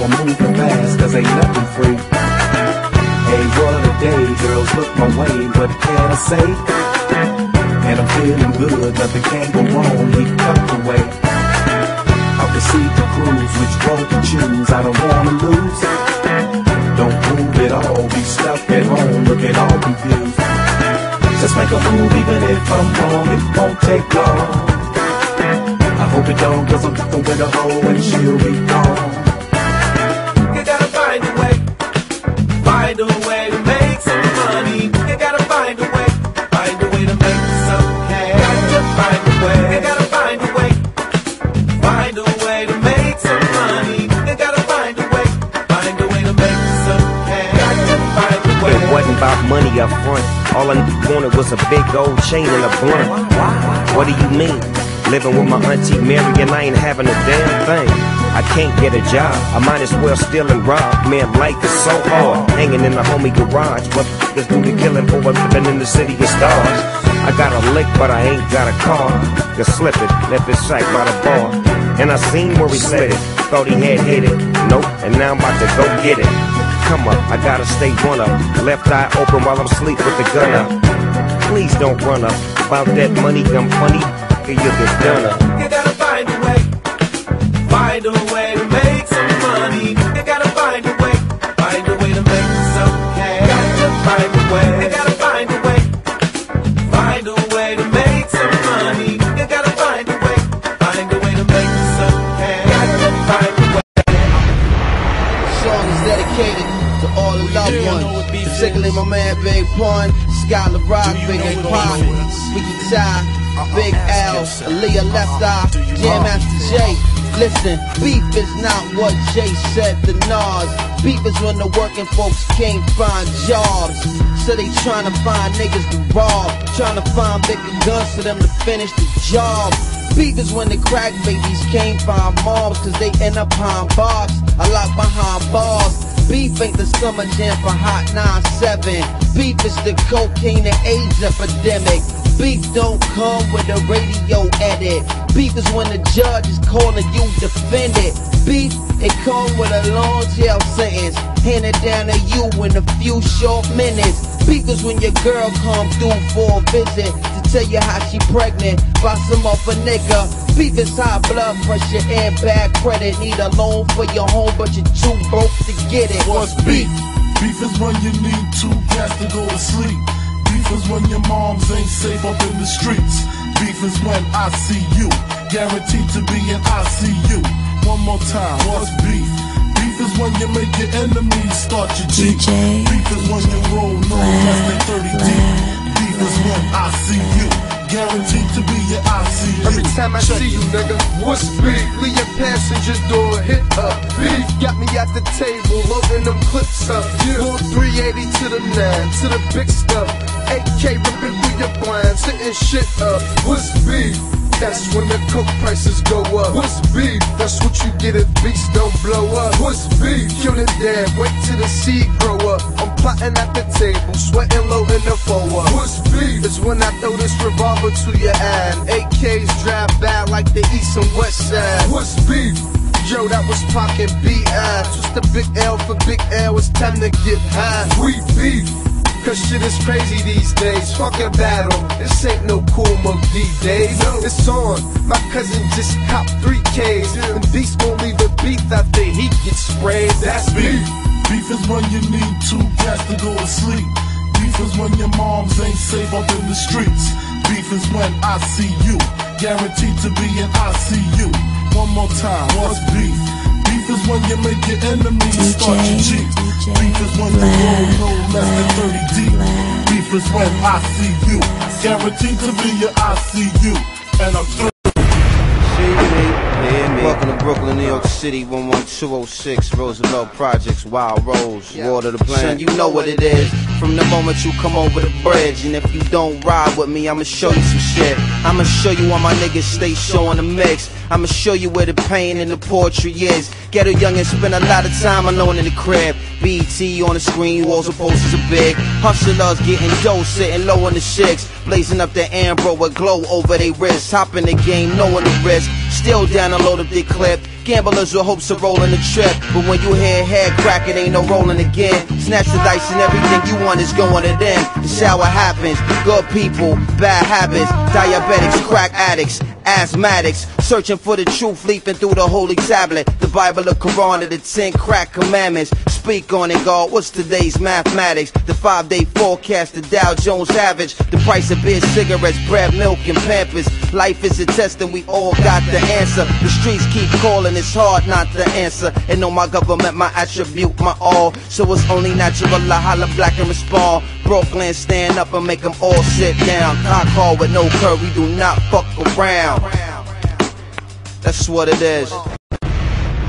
Speaker 22: I'm moving fast, cause ain't
Speaker 33: nothing free. Hey, what a day,
Speaker 34: girls look my way, what can I say? And I'm feeling good, nothing can go wrong, We cut the way. I can see the cruise, which road to choose, I don't wanna lose. Don't prove it all, be stuck at home, looking all confused. Just make a move, even if I'm wrong, it won't take long. I hope it don't, cause I'm fucking with a hoe and she'll be gone.
Speaker 35: Find a way to make some money. You gotta find a way, find a way to make some cash. Gotta find a way, you gotta find a way, find a way to make some money. You gotta find a way, find a way to make some cash. Gotta find a way.
Speaker 36: It wasn't about money up front. All I wanted was a big gold chain and a blunt. What do you mean? Living with my auntie Mary and I ain't having a damn thing. I can't get a job. I might as well steal and rob. Man, life is so hard. Hanging in the homie garage. The do the killing for living in the city of stars? I got a lick, but I ain't got a car. Just slip it, left his sack by the bar. And I seen where he slid it. Thought he had hit it. Nope, and now I'm about to go get it. Come up, I gotta stay one up. Left eye open while I'm asleep with the gun up. Please don't run up. About that money, I'm funny. You get done up.
Speaker 35: You gotta find a way, find a way to make some money. You gotta find a way, find a way to make some cash. Gotta find a way, you gotta find a way, find a way to make some money. You gotta find a way, find a way to make some cash. Gotta find a way.
Speaker 37: The song is dedicated to all the loved ones. Particularly my man Big Pun, Scott La Rock, Big A Pop, Mickey Ty, Big L, Aaliyah Left Eye, Jam Master Jay. Listen, beef is not what Jay said to Nas. Beef is when the working folks can't find jobs. So they trying to find niggas to rob. Trying to find bigger guns for them to finish the job. Beef is when the crack babies can't find moms cause they end up behind bars. I lock behind bars. Beef ain't the summer jam for Hot 97. Beef is the cocaine and AIDS epidemic. Beef don't come with a radio edit. Beef is when the judge is calling you defendant. Beef, it come with a long jail sentence. Handed down to you in a few short minutes. Beef is when your girl come through for a visit to tell you how she pregnant by some off a nigga. Beef is high blood pressure and bad credit. Need a loan for your home, but you're too broke to get it.
Speaker 3: What's beef? Beef is when you need two cats to go to sleep. Beef is when your moms ain't safe up in the streets. Beef is when I see you, guaranteed to be in ICU. One more time, what's beef? Beef is when you make your enemies start your Jeep. Beef is when you roll no less than 30 deep. Beef is when I see you, guaranteed to be your ICU.
Speaker 12: Every time I see you, nigga, what's beef? Leave your passenger door hit up. Beef got me at the table, loading them clips up. Full 380 to the 9, to the big stuff. AK ripping through your blinds, hitting shit up. What's beef? That's when the coke prices go up. What's beef? That's what you get if beats don't blow up. What's beef? Kill the dad, wait till the seed grow up. I'm plotting at the table, sweating low in the forward. What's beef? It's when I throw this revolver to your eye. AKs drive by like the east and west side. What's beef? Yo, that was pocket B.I. Twist the big L for big L, it's time to get high. We beef. Cause shit is crazy these days. Fucking battle. This ain't no Kool Moe Dee days. It's on. My cousin just copped 3Ks. And Beast won't leave a beef after he gets sprayed. That's beef.
Speaker 3: Beef is when you need two cats to go to sleep. Beef is when your moms ain't safe up in the streets. Beef is when I see you, guaranteed to be in ICU. One more time, what's beef? Beef is when you make your enemies start your Jeep. Beef is when you roll no less than 30 deep. Beef is when I see you, guaranteed to be your ICU. And I'm through.
Speaker 37: Welcome to Brooklyn, New York City, 11206, Roosevelt Projects, Wild Rose, Water the Planet. Son, you know what it is. From the moment you come over the bridge, and if you don't ride with me, I'ma show you some shit. I'ma show you why my niggas stay showing the mix. I'ma show you where the pain and the poetry is. Get a young and spend a lot of time alone in the crib. BT on the screen, walls and posters are big. Hustlers getting dough, sitting low on the six. Blazing up the Ambro with glow over their wrists. Hopping the game, knowing the risk. Still down the load of the clip. Gamblers with hopes of rolling the trip. But when you hear head cracking, ain't no rolling again. Snatch the dice and everything you want is going to them. The shower happens. Good people, bad habits. Diabetics, crack addicts, asthmatics. Searching for the truth, leaping through the holy tablet. The Bible, the Quran, and the ten crack commandments. Speak on it, God. What's today's mathematics? The five day forecast, the Dow Jones average. The price of beer, cigarettes, bread, milk, and pampers. Life is a test and we all got the answer. The streets keep calling, it's hard not to answer. And know my government, my attribute, my all. So it's only natural I holler black and respond. Brooklyn, stand up and make them all sit down. Cock call with no curve, we do not fuck around. That's what it is.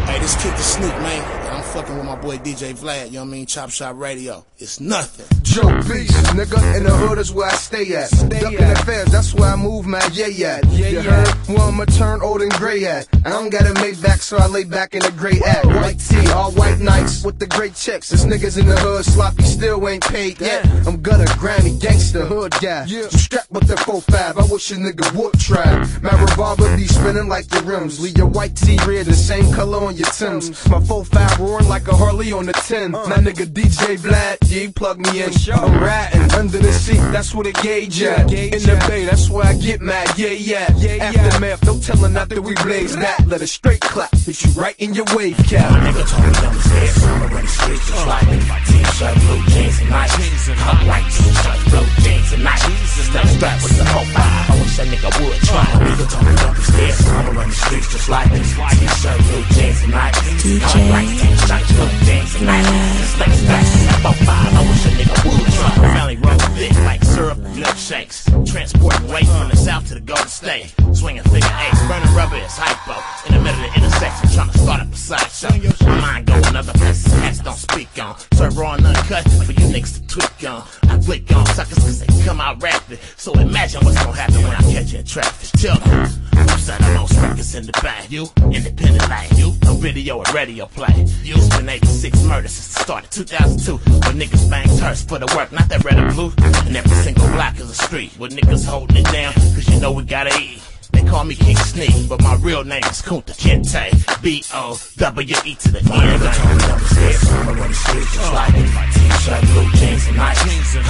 Speaker 38: Hey, this kid the sneak, man. And I'm fucking with my boy DJ Vlad, you know what I mean? Chop Shop Radio. It's nothing.
Speaker 12: Joe Beast, nigga, in the hood is where I stay at. Ducking the feds, that's where I move, man, yeah, yeah. you heard? Where I'ma turn old and gray at. I don't got a made back, so I lay back in the gray act. White tee, all white nights with the great checks. This niggas in the hood, sloppy still ain't paid yet. I'm gonna Grammy, gangster, hood guy. You strapped with the 4-5, I wish a nigga would try. My revolver be spinning like the rims. Leave your white tee red, the same color on your Timbs. My 4-5 roaring like a Harley on the 10. Uh. My nigga DJ Vlad, yeah, he plug me in. I'm riding under the seat, that's where the gauge at. In the bay, that's where I get mad, yeah, yeah. yeah Aftermath, no telling after we blaze that. Let a straight clap, hit you right in your wave cap.
Speaker 39: Nigga told me I'm scared, so the streets just like me. T-shirt, blue jeans and nice. Hot white t-shirt, blue jeans and nice. Step strap with the whole five. I wish that nigga would try. Nigga told me don't be so I'ma run the streets just like me. T-shirt, blue jeans and nice. Hot white t-shirt, and nice. Step strap with the whole five. I wish a nigga would try.
Speaker 22: Valley Road thick like syrup milkshakes. Transporting weight from the south to the Golden State. Swinging figure eights, burning rubber is hypo. In the middle of the intersection, trying to start up a sideshow. My mind going other places don't speak on. Serve raw and uncut for you niggas to tweak on. I flick on suckers cause they come out rapid. So imagine what's gonna happen when I catch you in traffic. Tell me, who said the most records in? You, independent like you, no video or radio play. You, been 86 murders since the start of 2002. When niggas bang turfs for the work, not that red or blue. And every single block is a street with niggas holding it down, cause you know we gotta eat. They call me King Sneak, but my real name is Kunta Kinte. B-O-W-E to the end.
Speaker 39: Nigga told me don't be scared, so I'ma run the streets just like. T-shirt, blue jeans and nice.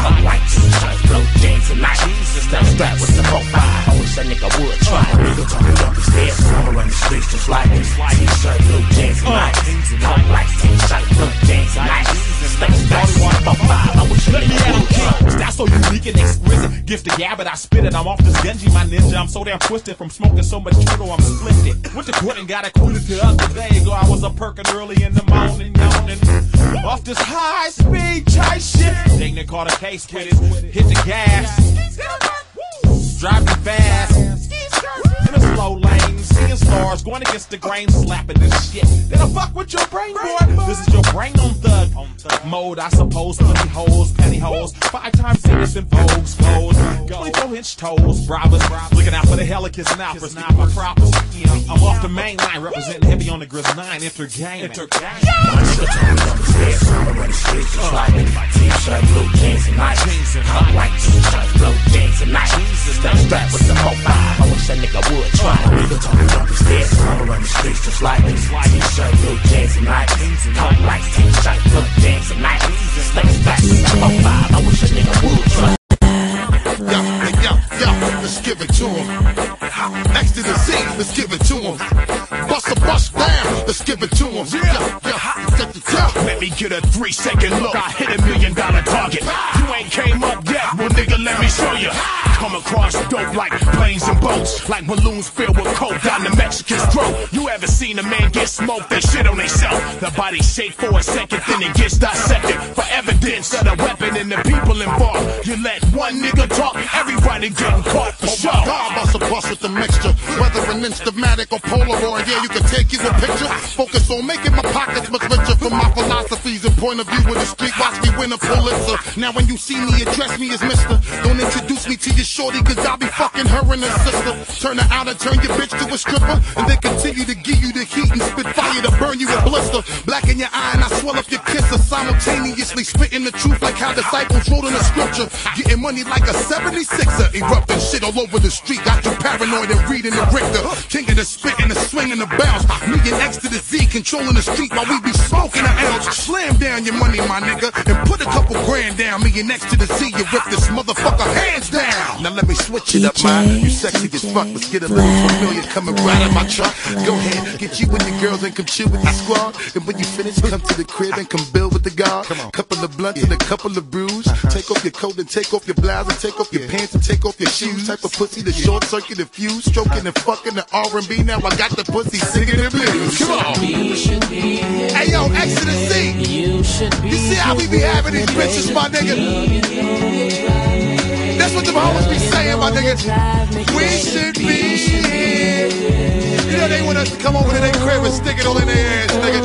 Speaker 39: Hot white t-shirt, blue jeans and nice. Step strap with the. I wish that nigga would try. Nigga told me don't be scared, so I'ma run the streets just like. T-shirt, blue jeans and nice. Hot white t-shirt, blue jeans and nice. Step strap with the. I wish a
Speaker 32: Let me
Speaker 22: nigga
Speaker 32: at him,
Speaker 22: would try.
Speaker 32: king. Style so unique and exquisite. Gifted, yeah, but I spit it. I'm off this Genji, my ninja. I'm so damn twisted from smoking so much Trudeau, I'm split Went to court and got acquitted the other day ago. I was a perking early in the morning, yawning. Off this high speed chase shit. Dignan caught a case with it. Hit the gas. Driving fast. In a lane, seeing stars, going against the grain, slapping this shit. Then I fuck with your brain, boy. This is your brain on thug mode, I suppose. Penny holes, penny holes. Five times Venus in Vogue's clothes. 24 inch toes, bravas. Looking out for the helicus and alphas. Get my props. I'm off the main line, representing heavy on the grizz 9. Enter game. Enter game.
Speaker 39: Nigga told me don't be scared, so I'ma the streets just uh. like me. T-shirt, blue jeans and nice. Hot white t-shirt, blue jeans and nice. Step strap with the profile. I wish that nigga would try. Nigga told me don't be scared, so I'ma run the streets just like. T-shirt, blue jeans and nice. Hot white t-shirt, blue jeans and nice. Step strap with the profile. I wish a nigga would try.
Speaker 14: Yo, yo, yo, let's give it to him. Next to the scene, let's give it to him. Bust a bust down, let's give it to him. Yeah, yeah, get the top.
Speaker 22: Let me get a three second look. I hit a million dollar target. You ain't came up yet, well nigga, let me show you. Come across dope like planes and boats, like balloons filled with coke down the Mexican's throat. You ever seen a man get smoked? They shit on themselves. The body shake for a second, then it gets dissected for evidence of the weapon and the people involved. You let one nigga talk, everybody getting caught for
Speaker 14: Oh
Speaker 22: sure.
Speaker 14: God, bust a bust with the mixture. Whether an Instamatic or Polaroid, yeah, you can take you a picture. Focus on making my pockets much richer from my philosophies and point of view with the street. Watch me win a Pulitzer. Now when you see me, address me as Mister. Don't introduce me to your shorty, cause I'll be fucking her and her sister. Turn her out and turn your bitch to a stripper. And then continue to give you the heat and spit fire to burn you a blister. Black in your eye and I swell up your kisser. Simultaneously spitting the truth like how disciples wrote in the scripture. Getting money like a 76er. Erupting shit all over the street. Got you paranoid and reading the Richter. King of the spit and the swing and the bounce. Me and X to the Z controlling the street while we be smoking an ounce. Slam down your money, my nigga, and put a couple grand down. Me and X to the Z, you rip this motherfucker hands down. Now let me switch it up, man. You sexy as fuck. Let's get a little familiar coming right in my truck. Go ahead, get you and your girls and come chill with the squad. And when you finish, come to the crib and come build with the guard. Couple of blunts and a couple of brews. Uh-huh. Take off your coat and take off your blouse and take off your pants and take off your shoes. Type of pussy the short circuit the fuse, stroking and fucking the R&B. Now I got the pussy singing the blues. Come on. Hey yo, the Z. You see how we be having these bitches, my nigga? That's what the hoes be saying, my nigga. We should be here. You know they want us to come over to their crib and stick it all in their ass, nigga.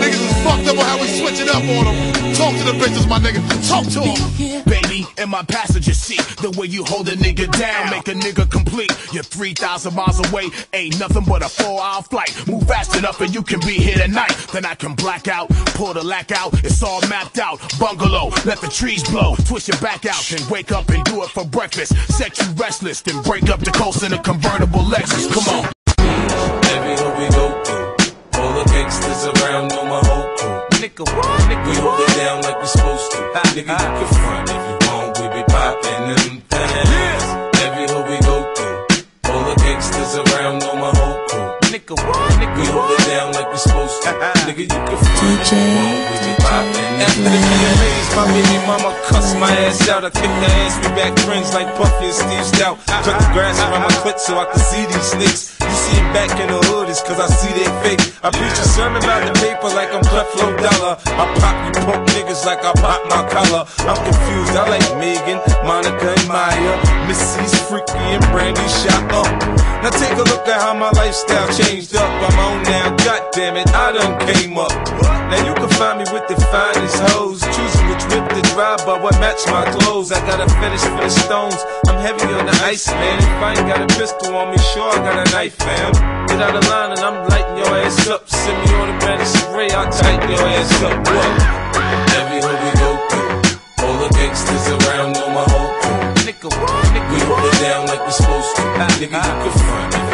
Speaker 14: Niggas is fucked up on how we switch it up on them. Talk to the bitches, my nigga. Talk to them.
Speaker 6: Baby, in my passenger seat, the way you hold a nigga down, make a nigga complete. You're 3,000 miles away, ain't nothing but a four hour flight. Move fast enough and you can be here tonight. Then I can black out, pull the lack out, it's all mapped out. Bungalow, let the trees blow, twist your back out, then wake up and do it for breakfast. Set you restless, then break up the coast in a convertible Lexus. Come on.
Speaker 40: Every hood we go through, all the gangsters around know my whole crew.
Speaker 35: Nigga, what? Nigga,
Speaker 40: We hold it down like we supposed to. Nigga, you can front if you poppin' them things. Every
Speaker 35: Nigga, what? Nigga,
Speaker 40: We hold it down like we supposed to. Nigga, you can front if you we be poppin'
Speaker 5: After the VMAs, my baby mama cussed my ass out. I kicked her ass, we back friends like Puffy and Steve Stoute. Cut the grass around my clit so I can see these snakes. You see it back in the hood, it's cause I see they fake. I preach a sermon about the paper like I'm Creflo Dollar. I pop you punk niggas like I pop my collar. I'm confused, I like Megan, Monica, and Mya. Missy's freaky and Brandy shot up. Now take a look at how my lifestyle changed up. I'm on now, goddamn it, I done came up. Now you can find me with the finest hoes, choosing which whip to drive, but what match my clothes. I got a fetish for the stones. I'm heavy on the ice, man. If I ain't got a pistol on me, sure I got a knife, fam. Get out of line and I'm lighting your ass up. Send me on the medicine ray, I'll tighten your ass up. What?
Speaker 40: Every hood we go through, all the gangsters around know my whole crew.
Speaker 35: Nigga,
Speaker 40: We hold it down like we're supposed to. Nigga, you can front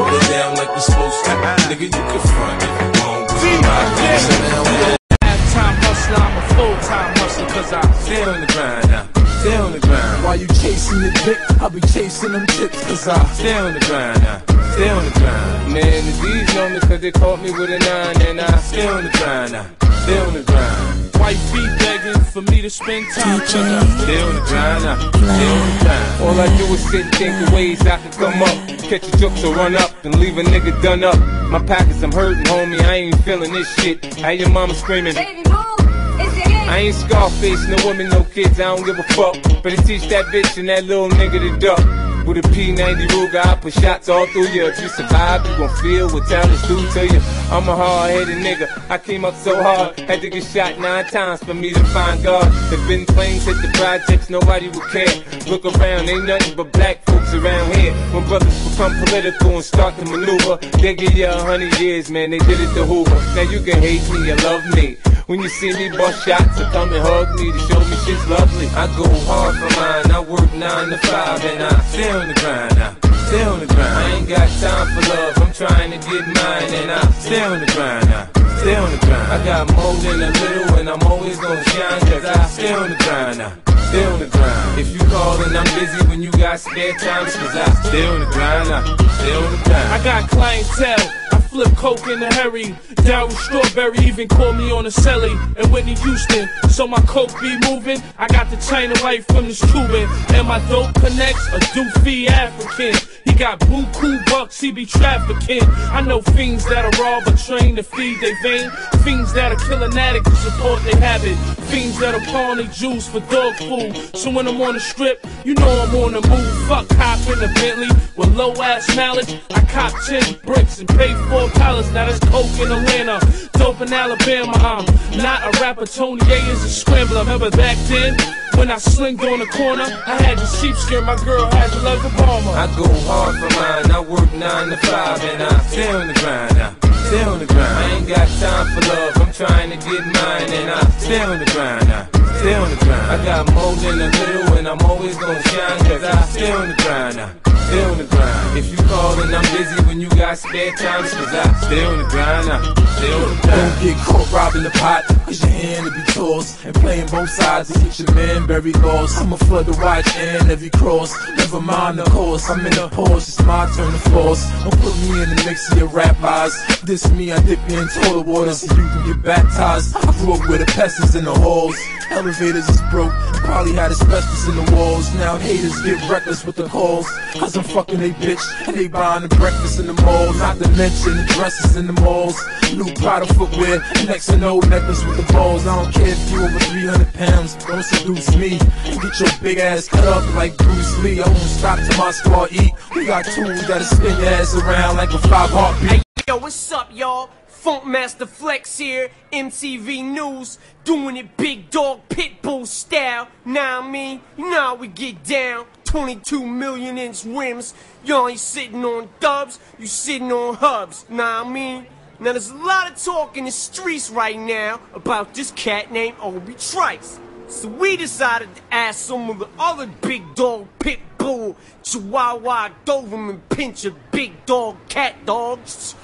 Speaker 35: what? Nigga,
Speaker 40: We hold it down like we supposed to. Nigga, you can front if you want, we be poppin' them things.
Speaker 5: Half-time hustler, I'm a full-time hustler, cause I stay on the grind now. Stay on the grind.
Speaker 8: While you chasing the dick, I'll be chasing them chips, cause I
Speaker 5: Stay on the grind now. Stay on the grind. Man, the D's know me cause they caught me with a nine and I stay on the grind now. Stay on the grind.
Speaker 35: Wife be begging for me to spend time with her.
Speaker 5: Stay on the grind now. Stay on the grind. All I do is sit and think of ways I can come up. Catch a joke so run up and leave a nigga done up. My pockets, I'm hurting, homie. I ain't feeling this shit. How your mama screaming? I ain't Scarface, no woman, no kids, I don't give a fuck. Better teach that bitch and that little nigga to duck. With a P90 Ruger, I put shots all through you. If you survive, you gon' feel what talents do to you. I'm a hard-headed nigga, I came up so hard. Had to get shot nine times for me to find God. If been planes hit the projects, nobody would care. Look around, ain't nothing but black folks around here. When brothers become political and start to maneuver, they give you a hundred years, man, they did it to Hoover. Now you can hate me or love me. When you see me bust shots or come and hug me to show me shit's lovely. I go hard for mine, I work nine to five and I stay on the grind now. Stay on the grind. I ain't got time for love, I'm trying to get mine and I stay on the grind now. Stay on the grind. I got more than a little and I'm always gonna shine cause I stay on the grind now. Stay on the grind. If you call and I'm busy when you got spare time, cause I stay on the grind now. Stay on the grind.
Speaker 35: I got clientele. Flip coke in a hurry. Darryl Strawberry even called me on a celly. And Whitney Houston, so my coke be moving. I got the chain white from this Cuban. And my dope connects a doofy African. He got buku bucks, he be trafficking. I know fiends that'll rob or train to feed their vein. Fiends that'll kill an addict to support their habit. Fiends that'll pawn their juice for dog food. So when I'm on the strip, you know I'm on the move. Fuck cop in a Bentley with low ass mileage. I cop 10 bricks and pay four dollars. Now that's coke in Atlanta, dope in Alabama. I'm not a rapper. Tony A is a scrambler. Remember back then? When I slinged on the corner, I had the sheepskin, my girl had the leather bomber.
Speaker 5: I go hard for mine, I work nine to five, and I stay on the grind. I stay on the grind. I ain't got time for love, I'm trying to get mine, and I stay on the grind. I stay on the grind. I got more than a little, and I'm always gonna shine, cause I stay on the grind. I stay on the grind. If you call and I'm busy got spare time, cause I stay on the grind. I stay the.
Speaker 8: Don't get caught robbing the pot, cause your hand will be tossed. And playing both sides to get your man very lost. I'ma flood the watch and every cross. Never mind the course, I'm in the Porsche, it's my turn to force. Don't put me in the mix of your rap eyes. This me, I dip in toilet water so you can get baptized. I grew up with the pests in the halls. Elevators is broke, probably had asbestos in the walls. Now haters get reckless with the calls. Cause I'm fucking they bitch, and they buying the breakfast in the mall. Not to mention the dresses in the malls. New Prada footwear, next to no necklace with the balls. I don't care if you over 300 pounds, don't seduce me. Get your big ass cut up like Bruce Lee. I won't stop till my squad eat. We got tools that'll spin your ass around like a five heartbeat.
Speaker 41: Yo, what's up, y'all? Funkmaster Flex here, MTV News, doing it big dog pitbull style. Now I mean, you know how we get down. 22 million inch rims. Y'all ain't sitting on dubs, you sitting on hubs. Now I mean, now there's a lot of talk in the streets right now about this cat named Obi Trice. So we decided to ask some of the other big dog pitbull, Chihuahua, Doberman, Pinscher, big dog, cat dogs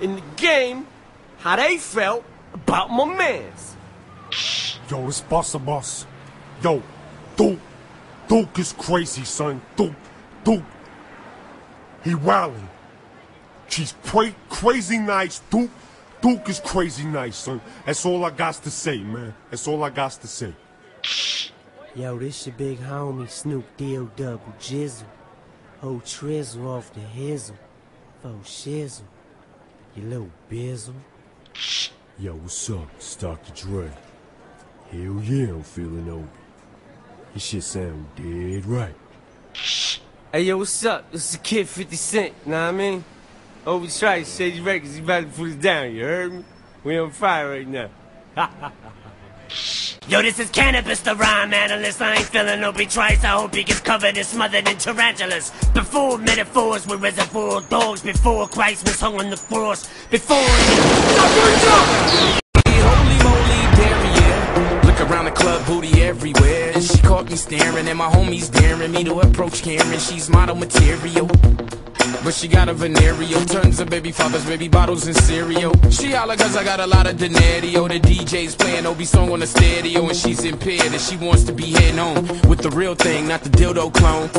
Speaker 41: in the game how they felt about my mans.
Speaker 42: Yo, it's Buster Bus. Yo, Duke. Duke is crazy, son. Duke. Duke. He wildin'. She's pra- crazy nice. Duke. Duke is crazy nice, son. That's all I got to say, man. That's all I got to say.
Speaker 43: Yo, this your big homie Snoop Deal Double Jizzle. Whole trizzle off the hizzle. Faux shizzle. You little bizzle.
Speaker 42: Yo, what's up? It's Dr. Dre. Hell yeah, I'm feeling Obi. This shit sound dead right.
Speaker 41: Hey yo, what's up? This is kid 50 Cent, know what I mean? Obi Trice, Shady Records, he about to put it down, you heard me? We on fire right now.
Speaker 44: Yo, this is Canibus, the rhyme analyst. I ain't feeling no be trice. I hope he gets covered and smothered in tarantulas. Before metaphors were reservoir dogs. Before Christ was hung on the cross. Before.
Speaker 45: Holy moly, derriere. Look around the club, booty everywhere. And she caught me staring, and my homies daring me to approach Karen. She's model material. But she got a venereal, tons of baby fathers, baby bottles and cereal. She holla cause I got a lot of denario. The DJ's playing Obi song on the stereo and she's impaired and she wants to be heading home with the real thing, not the dildo clone.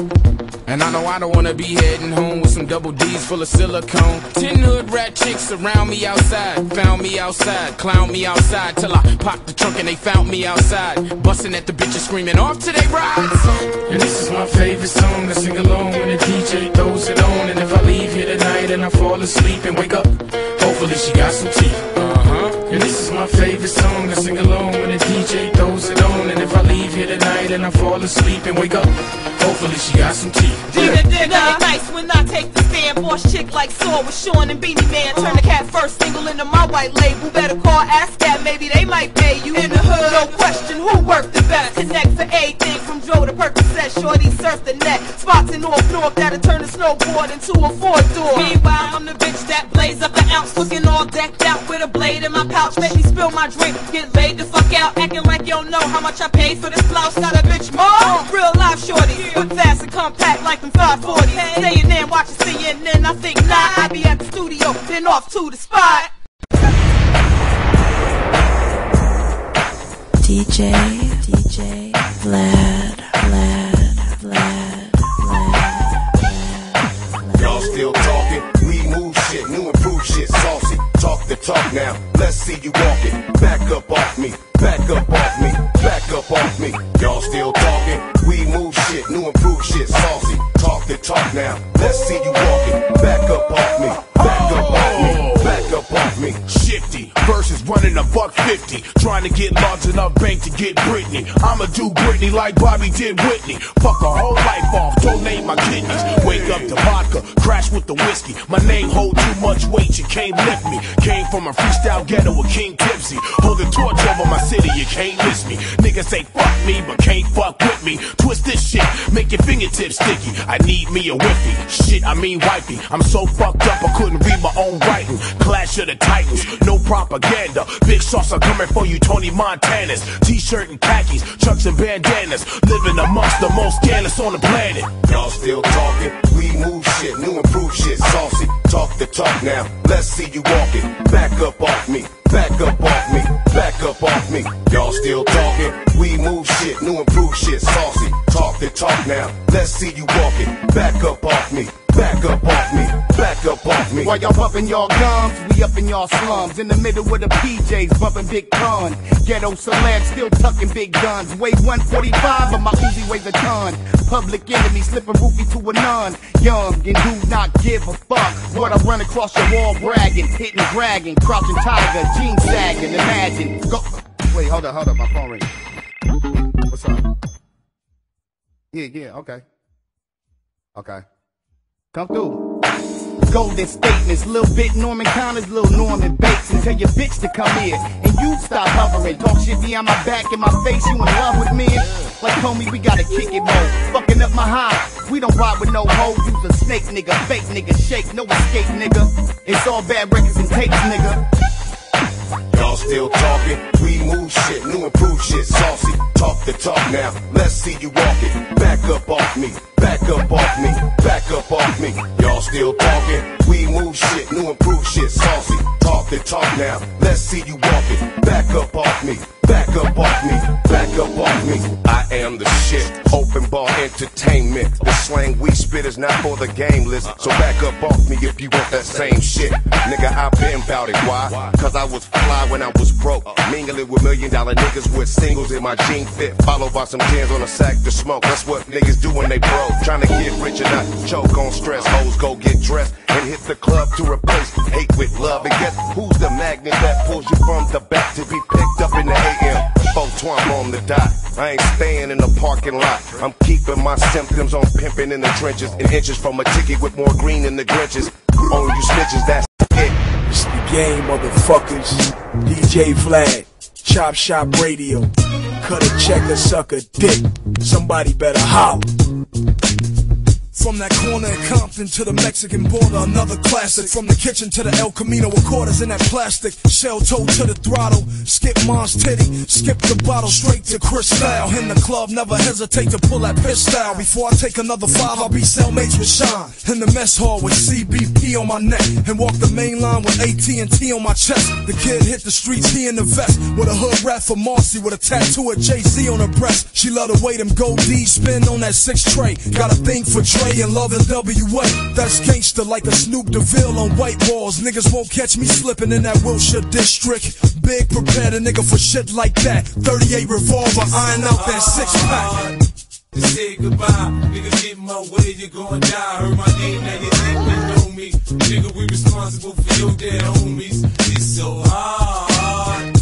Speaker 45: And I know I don't wanna be heading home with some double D's full of silicone. Ten hood rat chicks around me outside, found me outside, clown me outside till I popped the trunk and they found me outside, busting at the bitches screaming off to they rides. And this is my favorite song to sing along when the DJ throws it on. And if I leave here tonight and I fall asleep and wake up, hopefully she got some teeth. Uh-huh. And this is my favorite song to sing along when the DJ throws it on. And if I leave here tonight and I fall asleep and wake up, hopefully she got some teeth.
Speaker 46: Digga digga, nice when I take the stand. Boss chick like Saw with Sean and Beenie Man. Turn the cat first single into my white label. Better call ASCAP, maybe they might pay you. In the hood, no question, who worked the best? Connect for anything from Joe to Percocet. Shorty surf the net. Spots in North North that'll turn a snowboard into a four door. Meanwhile, I'm the bitch that blaze up an ounce. Looking all decked out with a blade in my pouch. Make me spill my drink, get laid the fuck out. Acting like you don't know how much I paid for this blouse. Got a bitch more. Real life shorty. Whip fast and compact like them 540. Staying there watching CNN. I think not. I be at the studio, then off to the spot.
Speaker 15: DJ, DJ, Vlad, Vlad, Vlad,
Speaker 4: Talk the talk now. Let's see you walk it. Back up off me, back up off me, back up off me. Y'all still talking? We move shit, new improved shit, saucy. Talk the talk now. Let's see you walk it. Back up off me, back up off me, back up off me.
Speaker 22: Shifty versus running a buck fifty, trying to get large enough bank to get Britney. I'ma do Britney like Bobby did Whitney. Fuck her whole life off, donate my kidneys. Wake up to vodka, crash with the whiskey. My name hold too much weight, you can't lift me. Came
Speaker 6: from a freestyle ghetto with King Tipsy. Hold the torch over my city, you can't miss me. Niggas say fuck me, but can't fuck with me. Twist this shit, make your fingertips sticky. I need me a whiffy. Shit, I mean wifey. I'm so fucked up I couldn't read my own writing. Clash of the Titans, no propaganda. Big sauce are coming for you, Tony Montanas. T-shirt and khakis, chucks and bandanas. Living amongst the most scandalous on the planet.
Speaker 11: Y'all still talking? We move shit, new improved shit, saucy. Talk the talk now. Let's see you walking. Back up off me. Back up off me. Back up off me. Y'all still talking? We move shit, new improved shit, saucy. Talk the talk now. Let's see you walking. Back up off me. Back up off me. Back up off me.
Speaker 47: While y'all bumping y'all gums, we up in y'all slums. In the middle with the PJs, bumping big con. Ghetto celeb, still tucking big guns. Weigh 145, but my Uzi weighs a ton. Public enemy, slipping roofie to a nun. Young and do not give a fuck. What I run across your wall bragging, hitting, dragging, crouching tiger, jeans sagging. Imagine. Go. Wait, hold up, hold up, my phone ring. What's up? Yeah, yeah, okay. Okay. Come through. Golden statements, little bit Norman Connors, little Norman Bates, and tell your bitch to come here. And you stop hovering, talk shit behind my back in my face. You in love with me? Like homie, we gotta kick it more. Fucking up my high. We don't ride with no hoes. Use a snake nigga, fake nigga, shake, no escape nigga. It's all bad records and tapes, nigga.
Speaker 11: Y'all still talking? We move shit, new improved shit, saucy. Talk the talk now. Let's see you walk it. Back up off me. Back up off me. Back up off me. Y'all still talking? We move shit, new improved shit, saucy. Talk the talk now. Let's see you walking. Back up off me. Back up off me. Back up off me. I am the shit. Open bar entertainment. The slang we spit is not for the gameless. So back up off me if you want that same shit. Nigga, I been bout it. Why? Cause I was fly when I was broke. Mingling with million dollar niggas with singles in my jean fit. Followed by some tins on a sack to smoke. That's what niggas do when they broke. Trying to get rich and not choke on stress. Hoes go get dressed and hit the club to replace hate with love. And guess who's the magnet that pulls you from the back to be picked up in the AM? 420 on the dot. I ain't staying in the parking lot. I'm keeping my symptoms on pimping in the trenches. And inches from a ticket with more green in the Grinches. On you snitches, that's it.
Speaker 8: It's the game, motherfuckers. DJ Vlad, Chop Shop Radio. Cut a check or suck a dick. Somebody better holler. From that corner in Compton to the Mexican border, another classic. From the kitchen to the El Camino with quarters in that plastic. Shell toe to the throttle. Skip mom's titty. Skip the bottle straight to Cristal. In the club, never hesitate to pull that pistol. Before I take another five, I'll be cellmates with Sean. In the mess hall with CBP on my neck. And walk the main line with AT&T on my chest. The kid hit the streets, he in the vest. With a hood rat for Marcy with a tattoo of Jay-Z on her breast. She love the way them gold D's spin on that six tray. Got a thing for Dre and love in WA. That's gangster like a Snoop DeVille on white walls. Niggas won't catch me slipping in that Wilshire district. Big prepared a nigga for shit like that. 38 revolver, iron out that six pack.
Speaker 5: To say goodbye, nigga, get my way, you're gonna die. Heard my name, now you think you know me. Nigga, we responsible for your dead homies. It's so hard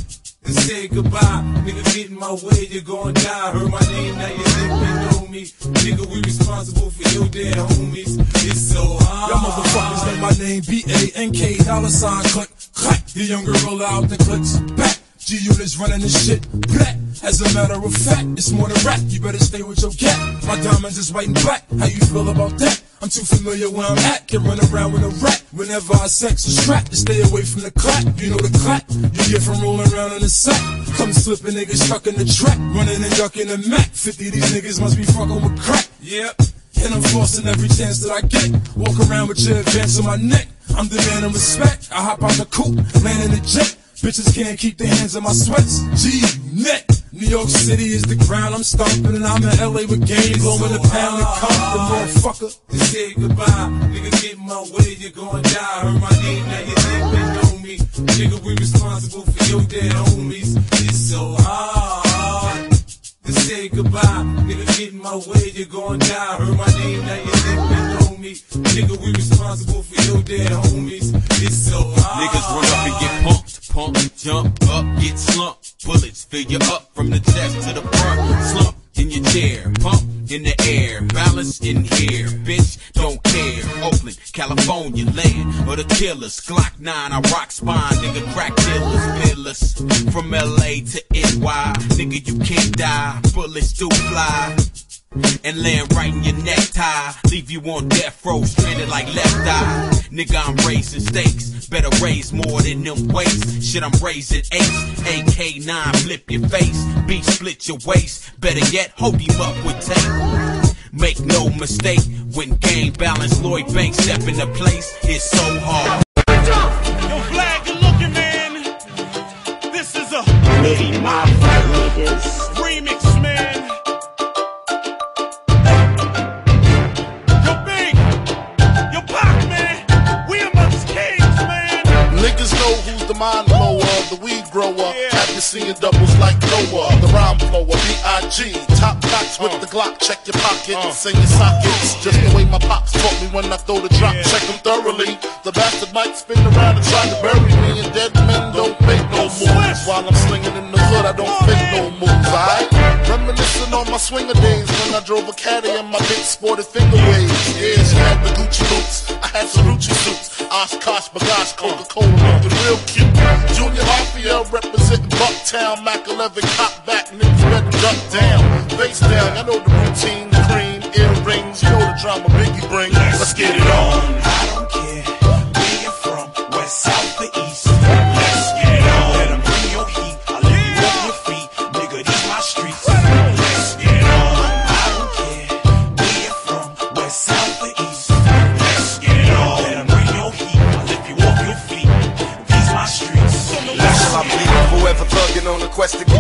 Speaker 5: to say goodbye. Nigga, get in my way, you're gonna die. Heard my name, now you think you know me. Nigga, we responsible for your dead homies. It's so hard.
Speaker 8: Y'all motherfuckers know my name, B-A-N-K, dollar sign, click, clack. The younger roll out the clicks, back. G-Unit's running this shit, black. As a matter of fact, it's more than rap. You better stay with your cat. My diamonds is white and black. How you feel about that? I'm too familiar where I'm at. Can run around with a rat. Whenever I sex a strap to stay away from the clap. You know the clap you get from rolling around in the sack. Come slipping niggas stuck in the trap. Running and ducking the Mac. 50 of these niggas must be fucking with crack. Yep. And I'm flossing every chance that I get. Walk around with your advance on my neck. I'm of respect. I hop out the coupe, land in the jet. Bitches can't keep their hands in my sweats. G net. New York City is the ground I'm stomping, and I'm in LA with game blowing a pound and Compton, motherfucker.
Speaker 5: To say goodbye, nigga, get in my way, you're gonna die. Heard my name, now you think you know me. Nigga, we responsible for your dead homies. It's so hard to say goodbye. Nigga, get in my way, you're gonna die. Heard my name, now you think you know me. Nigga, we responsible for your dead homies. It's so hard.
Speaker 48: Niggas run up and get pumped, pump, jump up, get slumped. Bullets fill you up from the chest to the front. Slump in your chair, pump in the air, balance in here. Bitch, don't care. Oakland, California land, or the
Speaker 6: killers. Glock 9, I rock spine, nigga, crack dealers, pillars. From LA to NY, nigga, you can't die. Bullets do fly. And land right in your necktie. Leave you on death row, stranded like left eye. Nigga, I'm raising stakes. Better raise more than them weights. Shit, I'm raising eights. AK 9, flip your face. Beat split your waist. Better yet, hold him up with tape. Make no mistake, when game balance, Lloyd Banks step into place, it's so hard.
Speaker 49: Yo, Vlad, good looking, man. This is a
Speaker 50: Nitty Mafia niggas.
Speaker 49: remix,
Speaker 3: mind blower, the weed grower. Have you seen doubles like Noah? The rhyme blower, B.I.G. Top notch with the Glock, check your pockets and your sockets. Just the way my pops taught me when I throw the drop, check them thoroughly. The bastard might spin around and try to bury me, and dead men don't make no moves. While I'm slinging in the hood, I don't fake no moves, alright? Reminiscing on my swinger days when I drove a caddy and my bitch sported finger waves. Yeah, she had the Gucci boots, I had some Gucci suits. Oshkosh, B'gosh, Coca-Cola, looking real cute. Junior Mafia representing Bucktown, Mac 11, cop back, niggas better duck down. Face down, I know the routine, cream, earrings, you know the drama Biggie bring. Let's get it on.
Speaker 6: I don't care where you're from, west, south, or east.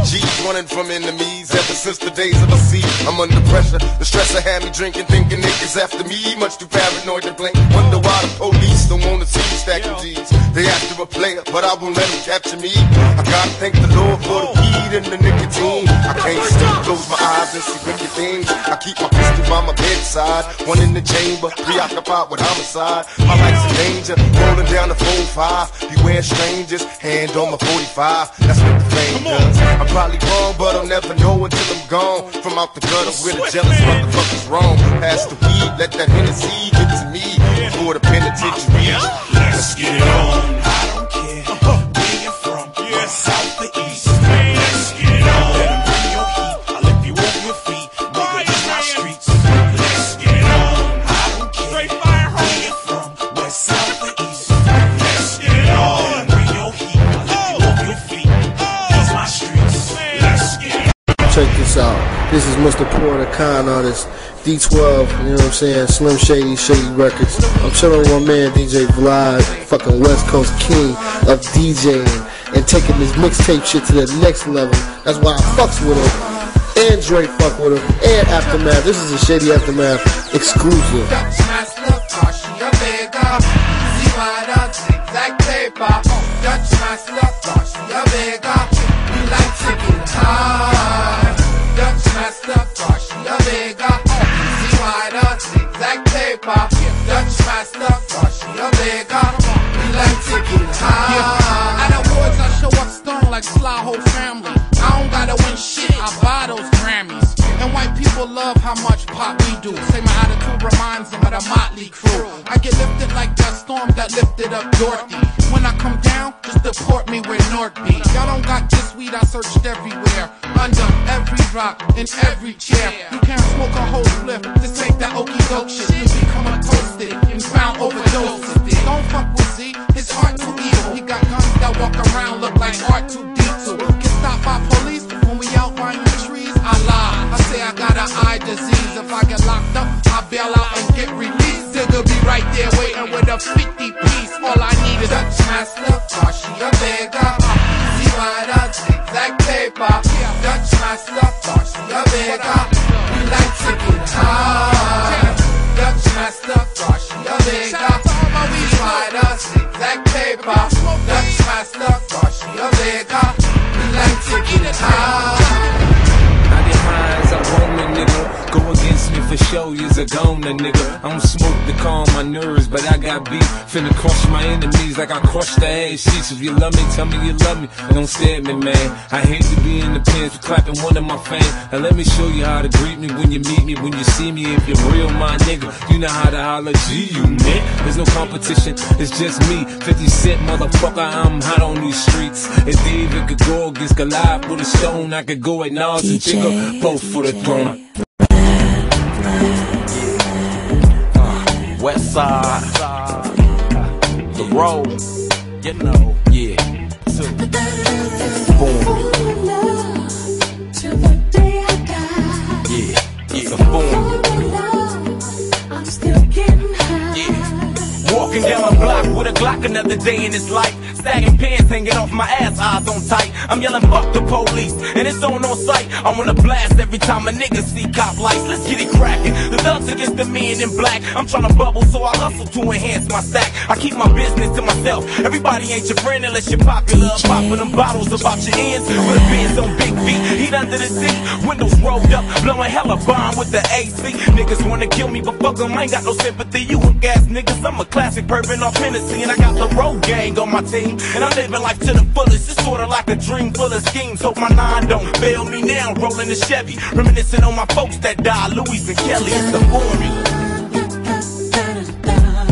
Speaker 4: G's, running from enemies. Ever since the days of the sea, I'm under pressure. The stressor had me drinking, thinking niggas after me. Much too paranoid to blink. Wonder why the police don't wanna see me stacking G's. They after a player, but I won't let them capture me. I gotta thank the Lord for the weed and the nicotine. I can't sleep, close my eyes and see wicked things. I keep my pistol by my bedside, one in the chamber, preoccupied with homicide. My life's in danger, rolling down the 4-5. Beware strangers, hand on my 45. That's what the fame does. I'm probably wrong, but I'll never know until I'm gone. From out the gutter where the jealous motherfuckers wrong. Pass the weed, let that Hennessy get to me before the penitentiary.
Speaker 6: Let's get it on.
Speaker 38: This is Mr. Porter, Kon Artis, D12, you know what I'm saying? Slim Shady, Shady Records. I'm chilling with my man DJ Vlad, fucking West Coast king of DJing and taking this mixtape shit to the next level. That's why I fucks with him. And Dre fuck with him. And Aftermath. This is a Shady Aftermath exclusive.
Speaker 51: People love how much pop we do. Say my attitude reminds them of the Mötley Crüe. I get lifted like that storm that lifted up Dorothy. When I come down, just deport me where North be. Y'all don't got this weed, I searched everywhere. Under every rock, in every chair. You can't smoke a whole flip, this ain't that okey doke shit. You become a toasted and found overdoses. Don't fuck with Z, his heart too evil. He got guns that walk around, look like art too deep to. Get stopped by police when we out buying trees. I lie, say I got an eye disease. If I get locked up, I bail out and get released. Nigga be right there waiting with a 50 piece. All I need is Dutch Master, Garcia Vega, E-Z Wider, Zigzag Paper. Dutch Master, Garcia Vega, we like to get high. Dutch Master, Garcia Vega, E-Z Wider, Zigzag Paper. Dutch Master, Garcia Vega,
Speaker 5: got beef Finna crush my enemies like I crushed the ass sheets. If you love me, tell me you love me. And don't stare at me, man. I hate to be in the pins for clapping one of my fans. Now let me show you how to greet me when you meet me, when you see me. If you're real, my nigga, you know how to holler G-Unit. There's no competition, it's just me. 50 Cent, motherfucker, I'm hot on these streets. If David could go against Goliath with a stone, I could go at Nas and up both for the throne.
Speaker 19: West side, the road, you know, yeah. Two. Boom. Yeah, yeah, boom. I'm still getting high. Yeah. Walking down the block with a Glock another day in his life. Sagging pants hanging off my ass, eyes on tight. I'm yelling, fuck the police, and it's on on sight. I wanna blast every time a nigga see cop lights. Let's get it cracking. The thugs against the men in black. I'm trying to bubble, so I hustle to enhance my stack. I keep my business to myself. Everybody ain't your friend unless you're popular. Popping them bottles about your ends with a Benz on big feet. Heat under the seat, windows rolled up, blowing hella bomb with the AC. Niggas wanna kill me, but fuck 'em, I ain't got no sympathy. You hook ass niggas, I'm a classic bourbon off Hennessy, and I got the road gang on my team. And I'm living life to the fullest. It's sorta like a dream full of schemes. Hope my nine don't fail me now. Rolling the Chevy, reminiscing on my folks that died. Louis and Kelly, it's the formula.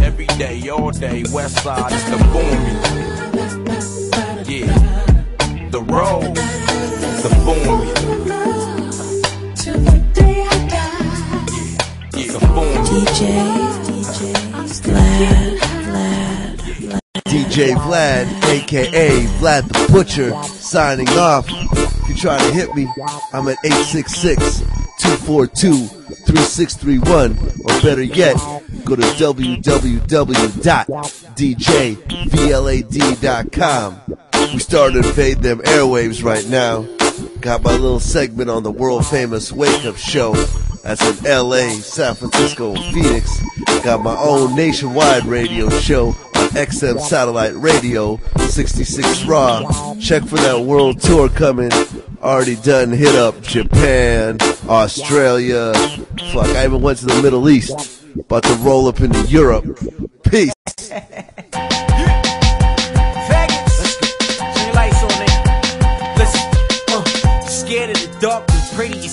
Speaker 19: Every day, all day, West Side, it's the formula. Yeah, the road, the formula. Yeah, the formula.
Speaker 52: DJ, Vlad, Vlad, Vlad.
Speaker 53: DJ Vlad, aka Vlad the Butcher, signing off. If you're trying to hit me, I'm at 866 242 3631, or better yet, go to www.djvlad.com. We started to invade them airwaves right now. Got my little segment on the world famous Wake Up Show. That's in LA, San Francisco, Phoenix. Got my own nationwide radio show XM Satellite Radio, 66 Raw. Check for that world tour coming. Already done hit up Japan, Australia. Fuck, I even went to the Middle East. About to roll up into Europe. Peace.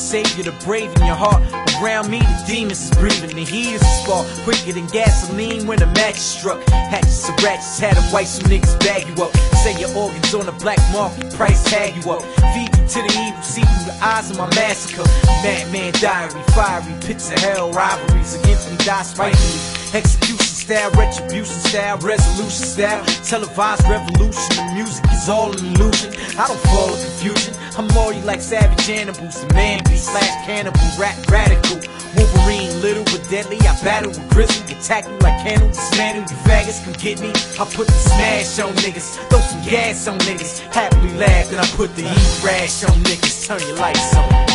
Speaker 10: savior, the brave in your heart. Around me, the demons is breathing, the heat is a spark. Quicker than gasoline when the match is struck. Hatches and ratchets had them white, some niggas bag you up. Say your organs on the black market, price tag you up. Feed you to the evil, see through the eyes of my massacre. Madman diary, fiery, pits of hell, rivalries against me, die spitefully. Execution style, retribution style, resolution style, televised revolution. The music is all illusion. I don't fall in confusion. I'm more like savage animals, the man be slash cannibal, rap radical. Wolverine, little but deadly. I battle with grizzly, attack you like candle, dismantle you faggots. Come get me. I put the smash on niggas, throw some gas on niggas. Happily laugh, then I put the heat rash on niggas. Turn your lights on.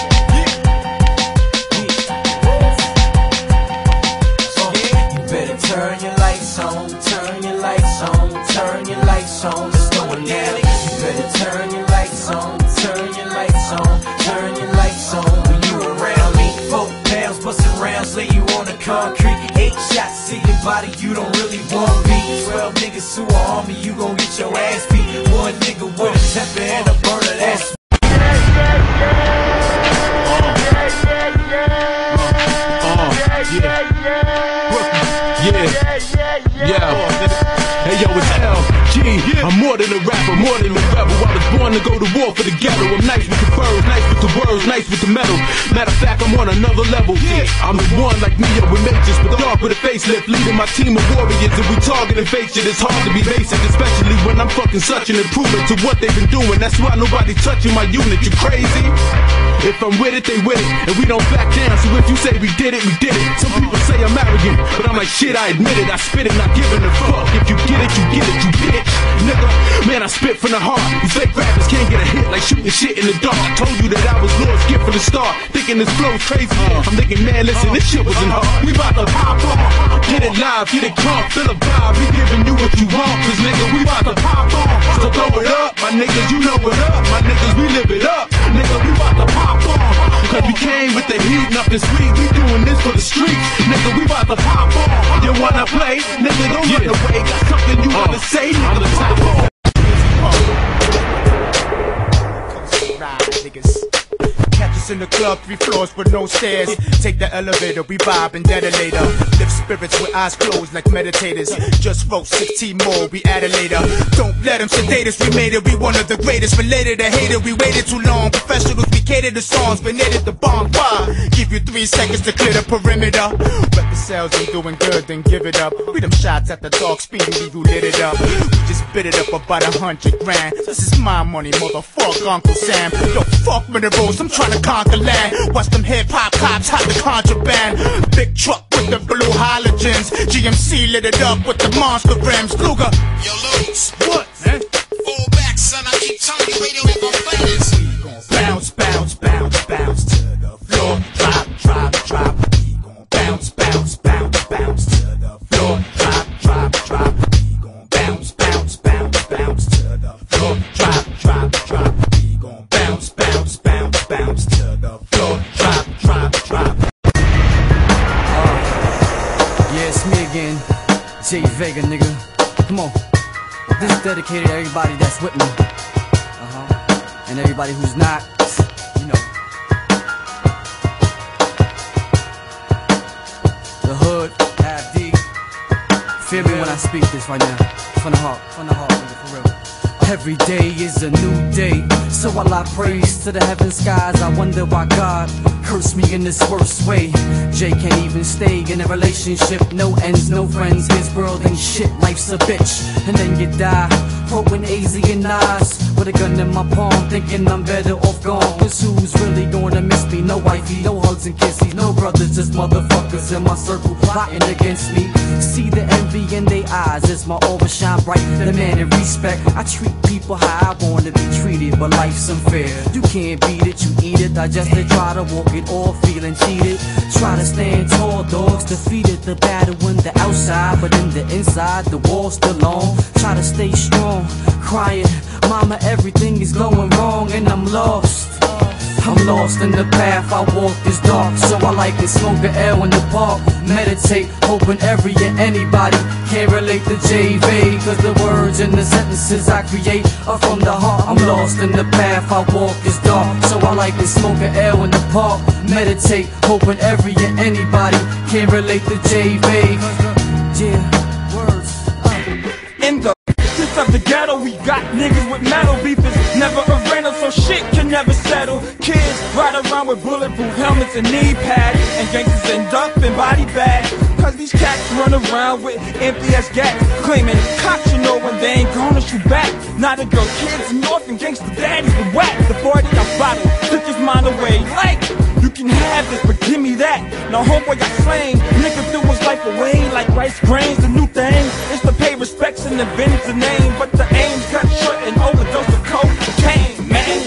Speaker 10: Turn your lights on, turn your lights on, turn your lights on. It's going down. You better turn your lights on, turn your lights on, turn your lights on. When you around me, four pounds busting rounds, lay you on the concrete. Eight shots to your body, you don't really want me. Twelve niggas are on me, you gon' get your ass beat. One nigga with a temper and a
Speaker 6: Hey yo, it's LG. I'm more than a rapper, more than a rebel. I was born to go to war for the ghetto. I'm nice with the birds, nice with the words, nice with the metal. Matter of fact, I'm on another level. I'm the one like Neo with mages, but dark with a facelift. Leading my team of warriors, and we targeting fake shit. It's hard to be basic, especially when I'm fucking such an improvement to what they've been doing. That's why nobody's touching my unit. You crazy? If I'm with it, they with it, and we don't back down. So if you say we did it, we did it. Some people say I'm arrogant, but I'm like shit. I admit it. I spit it, not giving a fuck. If you get it, you get it, you bitch, nigga. Man, I spit from the heart. Shooting shit in the dark. Told you that I was Lord's gift from the start. Thinking this flow's crazy. I'm thinking, man, listen, this shit wasn't hard. We bout to pop off. Get it live, get it crunk, feel a vibe. We giving you what you want, cause nigga, we bout to pop off. So throw it up, my niggas, you know it up. My niggas, we live it up. Nigga, we bout to pop off. Cause we came with the heat, nothing sweet, we doing this for the street. Nigga, we about to pop off. You wanna play? Nigga, don't run away. Got something you wanna say? Nigga, pop off.
Speaker 23: Niggas. In the club, three floors but no stairs. Take the elevator, we vibe and detonator. Lift spirits with eyes closed like meditators. Just wrote 16 more, we add it later. Don't let them sedate us, we made it, we one of the greatest. Related to hater, we waited too long. Professionals, we catered the songs, but the bomb. Why? Give you three seconds to clear the perimeter. Rep the cells, I'm doing good, then give it up. We them shots at the dog, speedily who lit it up. We just bid it up about a hundred grand. This is my money, motherfucker, Uncle Sam. Yo, fuck minerals, I'm trying to conquer land. Watch them hip hop cops hide the contraband. Big truck with the blue halogens. GMC lit it up with the monster rims. Luger.
Speaker 54: Yo, Lutz. What? Fall back, son. I keep telling you, radio ain't gonna play this.
Speaker 23: Bounce, bounce, bounce, bounce to the floor. Drop, drop, drop.
Speaker 55: Jay Vega, nigga. Come on. This is dedicated to everybody that's with me. Uh huh. And everybody who's not, you know. The hood, Ab D. Feel me when I speak this right now. From the heart, from the heart. Every day is a new day, so while I praise to the heaven skies, I wonder why God cursed me in this worst way. Jay can't even stay in a relationship, no ends, no friends. His world ain't shit, life's a bitch. And then you die, quoting AZ and Nas with a gun in my palm, thinking I'm better off gone. Cause who's really gonna miss me? No wifey, no hugs and kisses, no brothers, just motherfuckers in my circle plotting against me. See the envy in their eyes as my aura shine bright, in respect. I treat people how I wanna be treated, but life's unfair. You can't beat it, you eat it, digest it, try to walk it all feeling cheated. Try to stand tall, dogs defeated the battle in the outside, but in the inside, the wall's still long. Try to stay strong, crying, mama, everything is going wrong, and I'm lost. I'm lost in the path I walk is dark, so I like to smoke a L in the park. Meditate, hoping every and anybody can relate to JV. Cause the words and the sentences I create are from the heart. I'm lost in the path I walk is dark, so I like to smoke a L in the park. Meditate, hoping every and anybody can relate to JV. Yeah, words.
Speaker 5: In the the ghetto, we got niggas with metal beefers. Never a rental, so shit can never settle. Kids ride around with bulletproof helmets and knee pads, and gangsters end up in body bags. Cause these cats run around with empty ass gats, claiming cops you know when they ain't gonna shoot back. Not a girl, kids and orphan gangster daddies with whack. The boy that I bottle took his mind away. Like, you can have this, but give me that. Now homeboy got slain, nigga threw his life away like rice grains. The new thing is to pay respects and invent a name, but the aim's cut short and overdose of cocaine, man.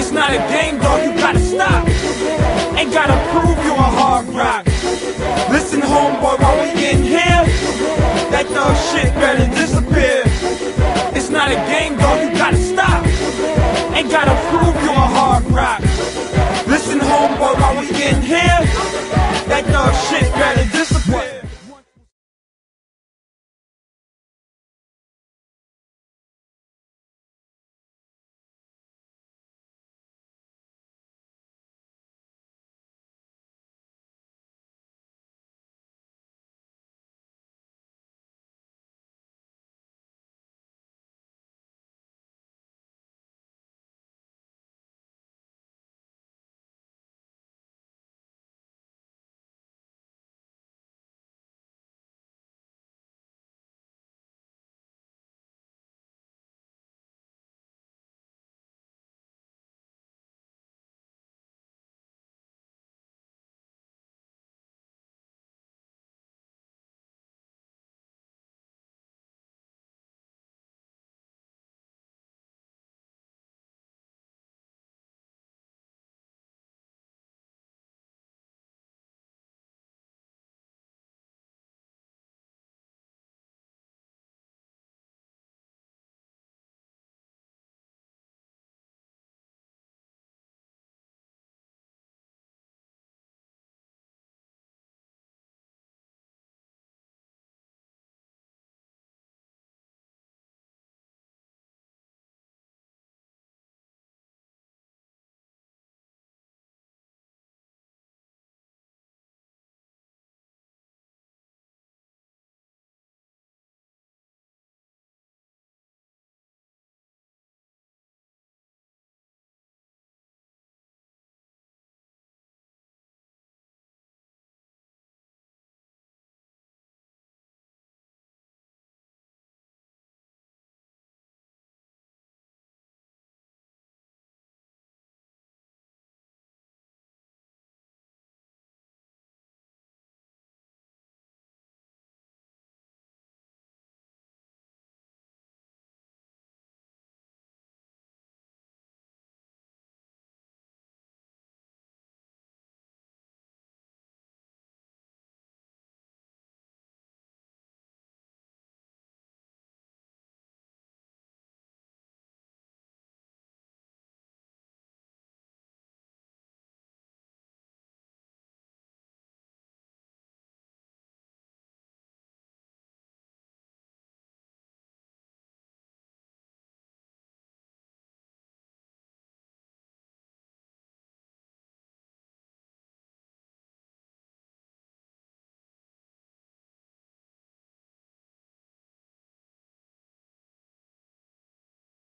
Speaker 5: It's not a game, dog. You gotta stop. Ain't gotta prove you a hard rock. Listen, homeboy, while we in here, that thug shit better disappear. It's not a game, dog. You gotta stop. Ain't gotta prove you a hard rock homeboy while we gettin' here. That dog shit better disappear.